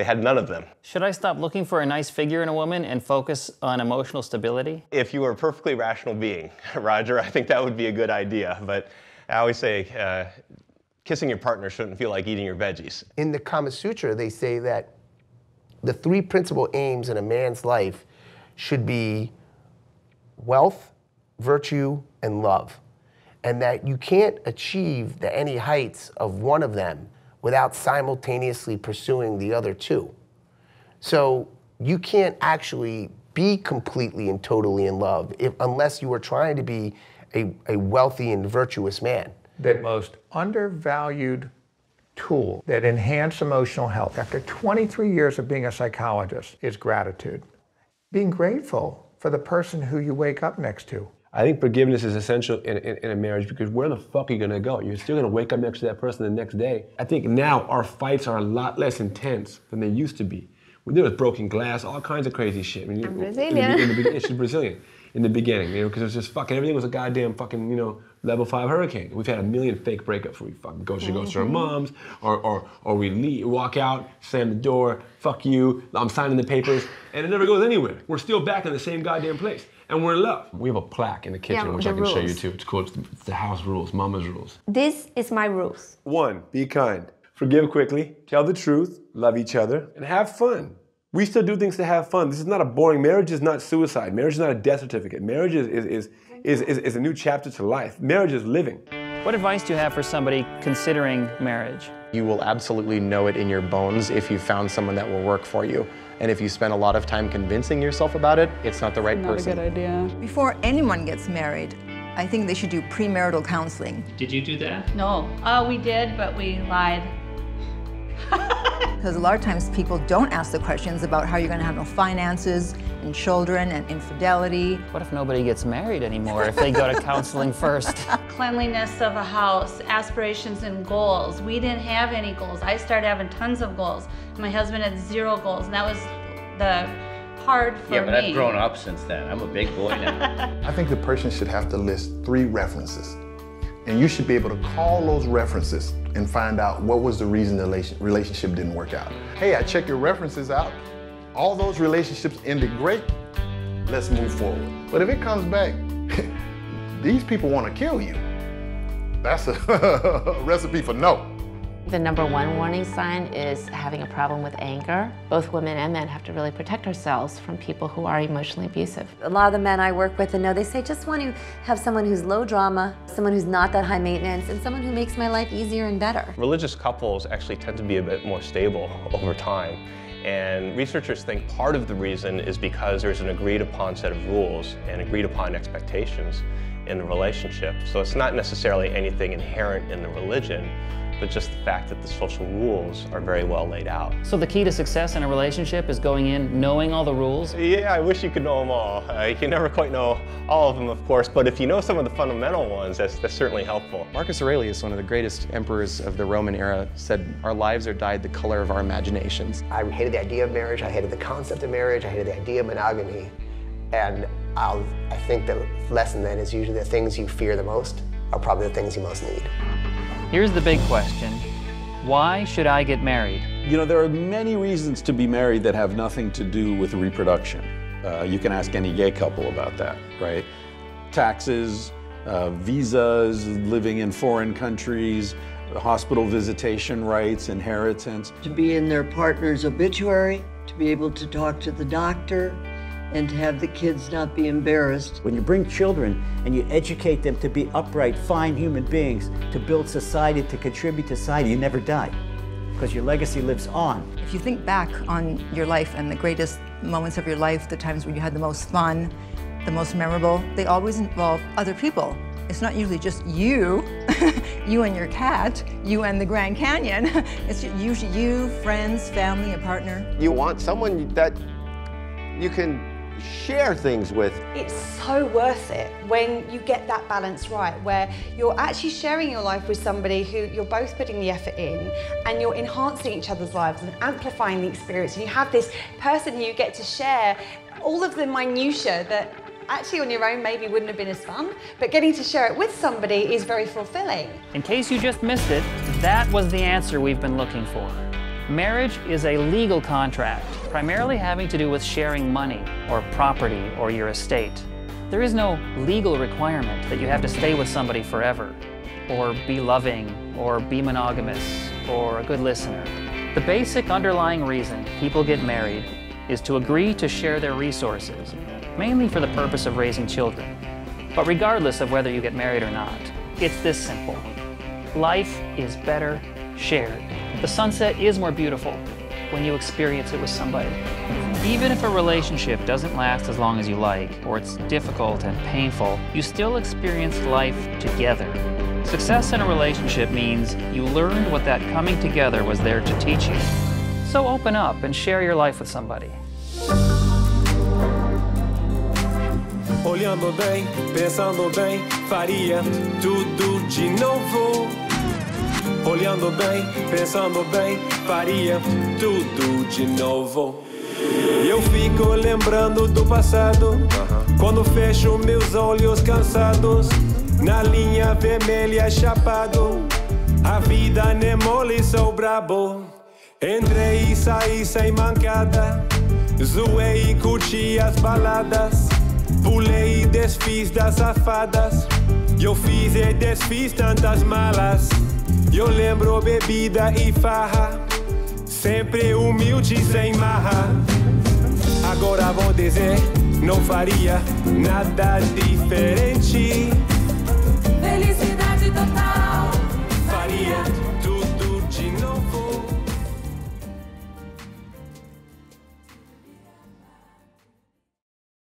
they had none of them. Should I stop looking for a nice figure in a woman and focus on emotional stability? If you were a perfectly rational being, <laughs> Roger, I think that would be a good idea. But I always say, uh, kissing your partner shouldn't feel like eating your veggies. In the Kama Sutra, they say that the three principal aims in a man's life should be wealth, virtue, and love. And that you can't achieve the any heights of one of them without simultaneously pursuing the other two. So you can't actually be completely and totally in love if, unless you are trying to be a, a wealthy and virtuous man. The most undervalued tool that enhance emotional health after 23 years of being a psychologist is gratitude. Being grateful for the person who you wake up next to. I think forgiveness is essential in, in, in, a marriage because where the fuck are you gonna go? You're still gonna wake up next to that person the next day. I think now our fights are a lot less intense than they used to be. When there was broken glass, all kinds of crazy shit. I mean, I'm in Brazilian. the- in the she's <laughs> Brazilian. In the beginning, you know, because it was just fucking everything was a goddamn fucking, you know, level five hurricane. We've had a million fake breakups where we fucking go, she goes to her Mhm. mom's, or or or we leave, walk out, slam the door, fuck you, I'm signing the papers, and it never goes anywhere. We're still back in the same goddamn place, and we're in love. We have a plaque in the kitchen, Yeah, which the I can show you too. It's called the, the house rules, mama's rules. This is my rules. One, be kind. Forgive quickly. Tell the truth. Love each other. And have fun. We still do things to have fun. This is not a boring marriage is not suicide. Marriage is not a death certificate. Marriage is is, is, is, is, is a new chapter to life. Marriage is living. What advice do you have for somebody considering marriage? You will absolutely know it in your bones if you found someone that will work for you. And if you spend a lot of time convincing yourself about it, it's not the right Not person. a good idea. Before anyone gets married, I think they should do premarital counseling. Did you do that? No, uh, we did, but we lied. <laughs> Because a lot of times people don't ask the questions about how you're going to handle finances and children and infidelity. What if nobody gets married anymore if they go to counseling <laughs> first? Cleanliness of a house, aspirations and goals. We didn't have any goals. I started having tons of goals. My husband had zero goals, and that was the hard for me. Yeah, but me. I've grown up since then. I'm a big boy now. <laughs> I think the person should have to list three references. And you should be able to call those references and find out what was the reason the relationship didn't work out. Hey, I checked your references out. All those relationships ended great. Let's move forward. But if it comes back, <laughs> these people want to kill you. That's a <laughs> recipe for no. The number one warning sign is having a problem with anger. Both women and men have to really protect ourselves from people who are emotionally abusive. A lot of the men I work with, and know they say, just want to have someone who's low drama, someone who's not that high maintenance, and someone who makes my life easier and better. Religious couples actually tend to be a bit more stable <laughs> over time. And researchers think part of the reason is because there's an agreed upon set of rules and agreed upon expectations in the relationship. So it's not necessarily anything inherent in the religion, but just the fact that the social rules are very well laid out. So the key to success in a relationship is going in knowing all the rules? Yeah, I wish you could know them all. Uh, you can never quite know all of them, of course, but if you know some of the fundamental ones, that's, that's certainly helpful. Marcus Aurelius, one of the greatest emperors of the Roman era, said, Our lives are dyed the color of our imaginations. I hated the idea of marriage. I hated the concept of marriage. I hated the idea of monogamy. And I'll, I think the lesson then is usually the things you fear the most are probably the things you most need. Here's the big question. Why should I get married? You know, there are many reasons to be married that have nothing to do with reproduction. Uh, you can ask any gay couple about that, right? Taxes, uh, visas, living in foreign countries, hospital visitation rights, inheritance. To be in their partner's obituary, to be able to talk to the doctor, and to have the kids not be embarrassed. When you bring children and you educate them to be upright, fine human beings, to build society, to contribute to society, you never die because your legacy lives on. If you think back on your life and the greatest moments of your life, the times when you had the most fun, the most memorable, they always involve other people. It's not usually just you, <laughs> you and your cat, you and the Grand Canyon. <laughs> It's usually you, friends, family, a partner. You want someone that you can share things with. It's so worth it when you get that balance right, where you're actually sharing your life with somebody who you're both putting the effort in and you're enhancing each other's lives and amplifying the experience. And you have this person who you get to share all of the minutiae that actually on your own maybe wouldn't have been as fun, but getting to share it with somebody is very fulfilling. In case you just missed it, that was the answer we've been looking for. Marriage is a legal contract, primarily having to do with sharing money or property or your estate. There is no legal requirement that you have to stay with somebody forever, or be loving, or be monogamous, or a good listener. The basic underlying reason people get married is to agree to share their resources, mainly for the purpose of raising children. But regardless of whether you get married or not, it's this simple. Life is better shared. The sunset is more beautiful when you experience it with somebody. Even if a relationship doesn't last as long as you like, or it's difficult and painful, you still experience life together. Success in a relationship means you learned what that coming together was there to teach you. So open up and share your life with somebody. Olhando bem, pensando bem, faria tudo de novo. Olhando bem, pensando bem, faria tudo de novo. Eu fico lembrando do passado, quando fecho meus olhos cansados, na linha vermelha chapado. A vida nem mole, sou brabo. Entrei e saí sem mancada, zoei e curti as baladas. Pulei e desfiz das safadas. Eu fiz e desfiz tantas malas. Eu lembro bebida e farra. Sempre humilde sem marra. Agora vou dizer, não faria nada diferente.